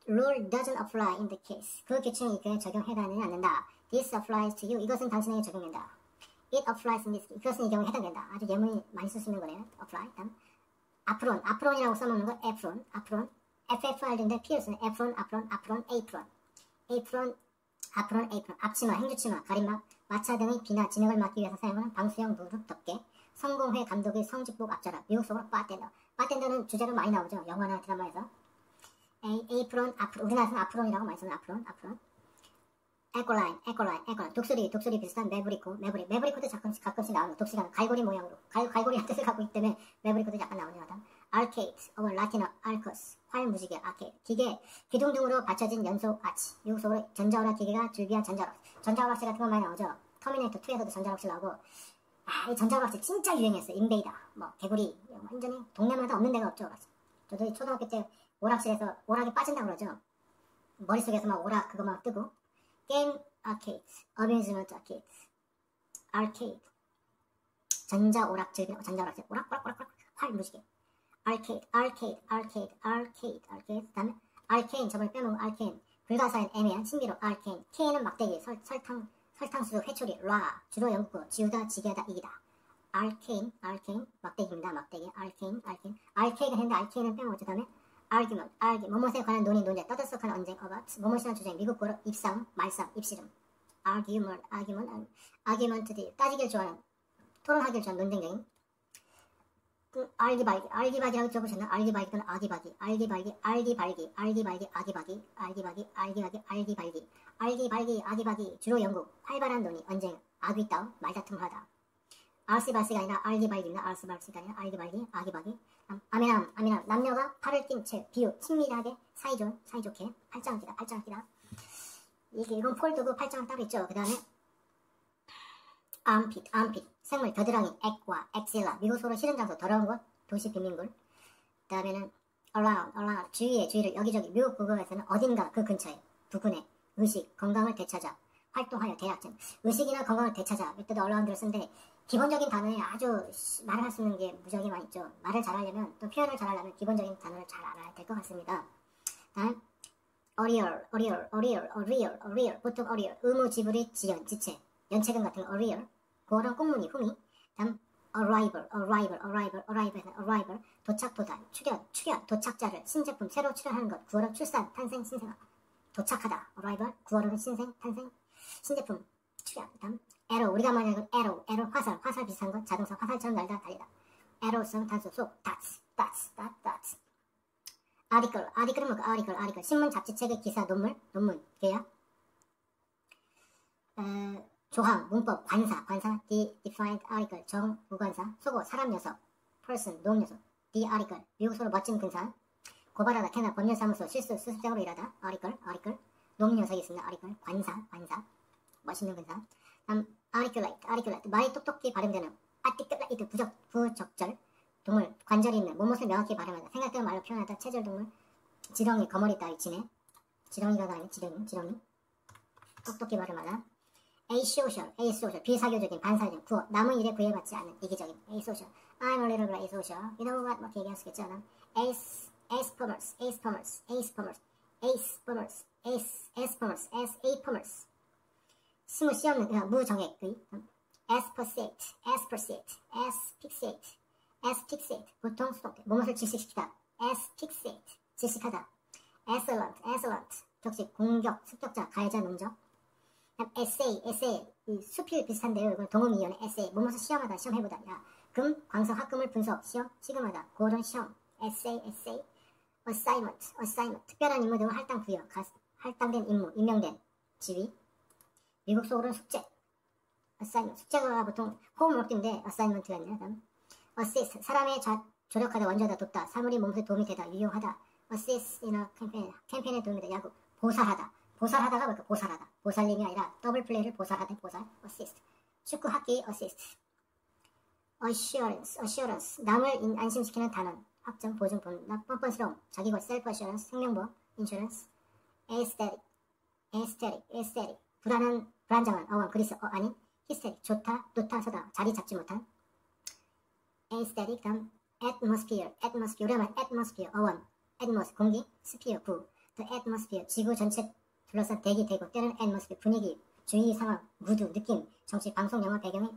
Rule doesn't apply in the case. 그 규칙이 그에 적용해당하지 않는다. This applies to you. 이것은 당신에게 적용된다. It applies in this. 이것은 이 경우에 해당된다. 아주 예문이 많이 있는 거네요. apply. 다음 apron. apron이라고 써놓는 거 apron. apron. FFR인데 쓰는 apron, apron, apron, apron. apron, apron, apron. 앞치마, 행주치마, 가림막, 마차 등의 비나 진흙을 막기 위해서 사용하는 방수형 무릎 덮개. 성공회 감독의 성직복 앞자락. 미국 속어로 바텐더. 바텐더는 주제로 많이 나오죠. 영화나 드라마에서. 에이, apron, apron. 우리나라에서는 apron이라고 많이 쓰는 apron, apron. aquiline, aquiline, aquiline. 독수리, 독수리 비슷한 매부리코, 매부리. 매부리코도 가끔씩, 가끔씩 나오는 독수리가 갈고리 모양으로. 갈, 갈고리한 뜻을 갖고 있기 때문에 매부리코도 약간 나오네요. 다음. arcade, 어원 라틴어 arcus, 활무지개, arcade. 기계, 기둥 등으로 받쳐진 연속 아치. 속어로 전자오락 기계가 즐비한 전자오락. 전자오락실 같은 거 많이 나오죠. 터미네이터 2에서도 전자오락실 나오고. 아, 이 전자오락실 진짜 유행했어요. 인베이다, 뭐, 개구리. 완전히 동네마다 없는 데가 없죠. 저도 초등학교 때 오락실에서 오락이 빠진다고 그러죠. 머릿속에서 막 오락 그거 막 뜨고. game arcade, amusement arcade, arcade, 전자 오락실, 전자 오락실, 오락, 오락, 오락, 오락, 활 무지개, arcade, arcade, arcade, arcade, arcade, 다음에 아케인, 저번에 빼먹은 아케인, 불가사인, 애매한, 신비로 아케인, 케인은 막대기, 설, 설탕, 설탕수수, 회초리, 라, 주로 영국어, 지우다, 지게하다, 이기다. 아케인, 아케인, 막대기입니다, 막대기, 아케인, 아케인, 아케이가 했는데 아케인은 빼먹었죠, 다음에 argument, argue, 뭐뭐에 관한 논의, 논쟁, 떠들썩한 언쟁, about, 뭐뭐이란 주제, 미국어로 입싸움, 말싸움, 입씨름, argument, argument, argument, 따지길 좋아하는, 토론하기를 좋아하는 논쟁적인, 그, 알기발기, 알기발기라고 적으셨나? 알기발기 또는 아기발기, 알기발기, 알기발기, 알기발기, 아기발기, 알기발기, 알기발기, 알기발기, 알기발기, 아기발기, 주로 영국, 활발한 논의, 언쟁, 아귀따움, 말다툼을 하다. 아르시바시가 아니라 알기발기입니다. 아르시바시가 아니라 알기발기, 아기발기, 아미남, 아미남, 남녀가 팔을 낀 채, 비유, 친밀하게, 사이좋은, 사이좋게, 팔짱을 끼다, 팔짱을 끼다. 이게, 이건 폴드고 팔짱은 따로 있죠. 그 다음에, armpit, armpit, 생물, 겨드랑이, 액와, axilla, 미국 속어로 싫은 장소, 더러운 곳, 도시 빈민굴. 그 다음에는, around, around, 주위에, 주위를, 여기저기, 미국 구어에서는 어딘가 그 근처에, 부근에, 의식, 건강을 되찾아, 활동하여, 대학점, 의식이나 건강을 되찾아, 이때도 around를 쓰는데, 기본적인 단어에 아주 말을 할 수 있는 게 무지하게 많이 있죠. 말을 잘하려면 또 표현을 잘하려면 기본적인 단어를 잘 알아야 될 것 같습니다. 다음 arrear, arrear, arrear, arrear, arrear 보통 arrear 의무 지불이 지연, 지체, 연체금 같은 어리얼 고어랑 꽁무니, 후미 다음 arrival, arrival, arrival, arrival, arrival 도착, 도달, 출현, 출현, 도착자를 신제품 새로 출현하는 것 구어로 출산, 탄생, 신생아 도착하다, arrival 구어로는 신생, 탄생, 신제품 출현 다음 에로 우리가 말하는 에로 에로 화살 화살 비슷한 것 자동차 화살처럼 날다 달리다. 에로성 단수 속 다츠 다츠 다 다츠 아리클 아리클은 뭐가 아리클 아리클. 신문 잡지 책의 기사 논문 논문. 그야 에, 조항, 문법, 관사, 관사, the definite article, 정, 무관사, 속어, 사람 녀석, person, 노 녀석, the article, 미국 속어로 멋진 근사, 고발하다, 캐나, 법률사무소, 실수, 수습적으로 일하다, article, article, 놈 녀석이 있습니다, article, 관사, 관사, 멋있는 근사. 다음, articulate, articulate, 말이 똑똑히 발음되는, articulate, 부적, 부적절, 동물, 관절이 있는, 몸옷을 명확히 발음하다, 생각되는 말로 표현하다, 체절 동물, 지렁이, 거머리 따위, 지네, 지렁이가 아닌 지렁이, 지렁이, 똑똑히 발음하다, asocial, asocial, 비사교적인, 반사적인, 구호, 남의 일에 구애받지 않는, 이기적인, asocial, I'm a little bit asocial, you know what, 뭐 이렇게 얘기할 수 있겠죠, 다음, as, aspermers, aspermers, aspermers, aspermers, as, aspermers, as, appermers, 스 무씨 없는, 무정액의, aspersiate, aspersiate, asphyxiate, asphyxiate, 보통 수동태, 몸을 질식시키다, asphyxiate, 질식하다, assailant, assailant, 격식, 공격, 습격자, 가해자, 농적, 그다음 essay, essay, 이 수필 비슷한데요. 이건 동음이연의 essay, 몸에서 시험하다, 시험해보다, 야, 금, 광석, 학금을 분석, 시험, 시금하다, 고론, 시험, essay, essay, assignment, assignment, 특별한 임무 등을 할당 부여, 가, 할당된 임무, 임명된 지위, 미국 속으로는 숙제, assignment, 숙제가 보통 assignment가 있네요. 다음, assist, 사람의 자, 조력하다, 원조하다, 돕다, 사물이 몸에 도움이 되다, 유용하다, in a campaign, 캠페인에 도움이 되다, 야구, 보살하다, 보살하다가 뭘까? 보살하다, 보살님이 아니라 더블 플레이를 보살하다, 보살, assist, 축구, 하키, assist, assurance, assurance, 남을 인- 안심시키는 단언, 확정, 보증, 본, 나 뻔뻔스러움, 자기 것, self assurance, 생명보험, insurance, astatic, astatic, astatic, 불안한, 불안정한, 어원, 그리스, 어, 아니, hysteric, 좋다, 놓다, 서다, 자리 잡지 못한, aesthetic, 다음, atmosphere, atmosphere, 오랜만 atmosphere, 어원, atmos, 공기, sphere, 부, the atmosphere, 지구 전체 둘러싼 대기, 대고, 때는 atmosphere, 분위기, 주위 상황, 무드, 느낌, 정치, 방송, 영화, 배경이,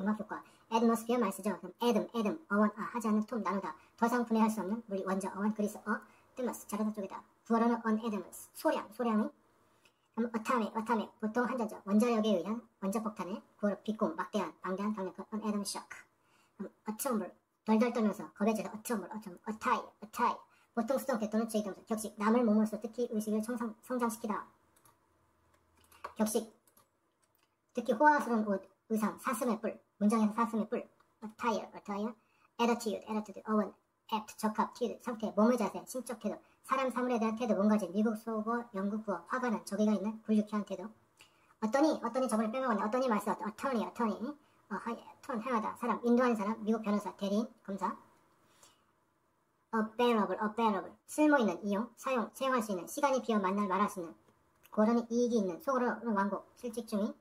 음악 효과, atmosphere 많이 쓰죠. 그럼 atom, atom, 어원, 아, 하지 않는 톰, 나누다, 더 이상 분해할 수 없는 물리, 원자, 어원, 그리스, 어, 뜸마스, 자료다 쪽이다. 구어로는 unatomous, 소량, 소량 이, 그럼 atomic, atomic, 보통 한자죠. 원자력에 의한 원자 폭탄에, 구어로 비꼼, 막대한, 방대한, 강력한 unatomic shock. 그럼 atomic, 덜덜 떨면서, 겁에 질서 atomic, atomic, attire, attire, 보통 수동 태 또는 주의동사, 격식, 남을 몸으로써 특히 의식을 청상, 성장시키다. 격식, 특히 호화스러운 옷, 의상, 사슴의 뿔, 문장에서 사슴의 뿔, attire, attire, attitude, attitude, 어원, apt, 적합, tude, 상태, 몸의 자세, 심적 태도, 사람 사물에 대한 태도, 뭔가진, 미국 속어, 영국 구어, 화가 난, 저기가 있는 불유쾌한 태도. attorney, attorney 저번에 빼먹었네. attorney 말써, attorney, attorney, 어, 하, 턴, 행하다, 사람, 인도하는 사람, 미국 변호사, 대리인, 검사. available, available, 쓸모 있는, 이용, 사용, 사용할 수 있는, 시간이 비어 만날 말할 수 있는, 고어로 이익이 있는, 속어로는 왕복, 실직 중인,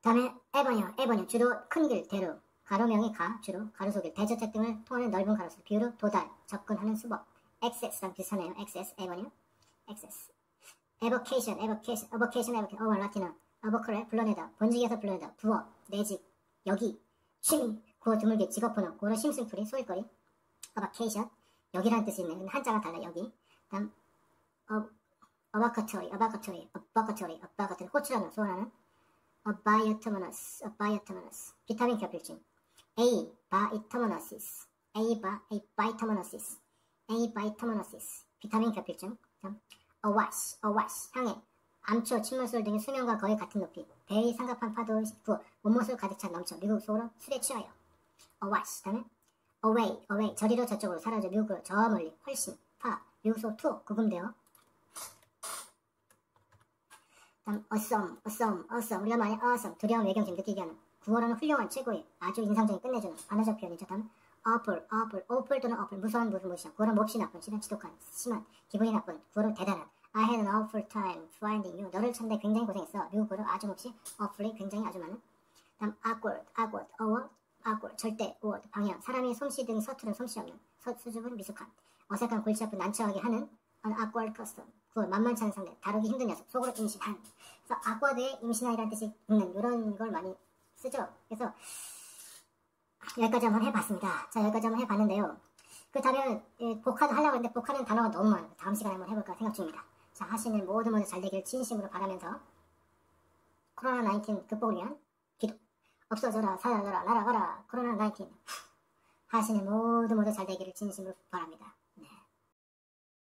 다음에 avenue, avenue 주로 큰 길, 대로, 가로명이 가, 주로 가로수길, 대저택 등을 통하는 넓은 가로수, 비유로 도달, 접근하는 수법, access랑 비슷하네요. access, avenue, access. avocation, avocation, avocation, avocation, 어원 라틴어, avocare, 불러내다, 본직에서 불러내다, 부업, 내직, 여기, 취미, 구어 드물게 직업 번호, 구어로 심술풀이, 소일거리, avocation, 여기라는 뜻이 있네. 근데 한자가 달라, 여기. 다음, 어, avocatory, avocatory, avocatory, avocatory, 호출하는, 소원하는, avitaminosis, avitaminosis, 비타민 결핍증. A, vitaminosis, A, vi, A, vitaminosis, A, vitaminosis, 비타민 결핍증. awash, awash, 향해, 암초, 침몰선 등의 수면과 거의 같은 높이, 배의 상갑판 파도, 부, 몸못을 가득 찬 넘쳐, 미국 속어로 술에 취하여. awash, 다음에 away, away, 저리로 저쪽으로 사라져, 미국으로 저 멀리, 훨씬, far, 미국 속 투, 구금되어. 다음 awesome, awesome, awesome 우리가 많이 awesome 두려운 외경심 느끼게 하는 구어로는 훌륭한 최고의 아주 인상적인 끝내주는 반어적 표현이죠. 다음 awful, awful, awful 또는 awful 무서운 무슨 무시한 구어로 몹시 나쁜 실은 지독한 심한 기분이 나쁜 구어로 대단한. I had an awful time finding you. 너를 찾는데 굉장히 고생했어. 미국 구어로 아주 몹시 awfully 굉장히 아주 많은. 다음 awkward, awkward, awkward, awkward 절대, word 방향 사람이 솜씨 등 서투른 솜씨 없는 서, 수줍은 미숙한 어색한 골치 아픈 난처하게 하는 an awkward custom. 그 만만치 않은 상대, 다루기 힘든 녀석, 속으로 임신한. 그래서 악과드의 임신한이라는 뜻이 있는 이런 걸 많이 쓰죠. 그래서 여기까지 한번 해봤습니다. 자 여기까지 한번 해봤는데요. 그렇다면 예, 복화도 하려고 했는데 복화는 단어가 너무 많아요. 다음 시간에 한번 해볼까 생각 중입니다. 자 하시는 모두 모두 잘 되길 진심으로 바라면서 코로나 19 극복을 위한 기도 없어져라 사라져라 날아가라 코로나 19 하시는 모두 모두 잘 되기를 진심으로 바랍니다.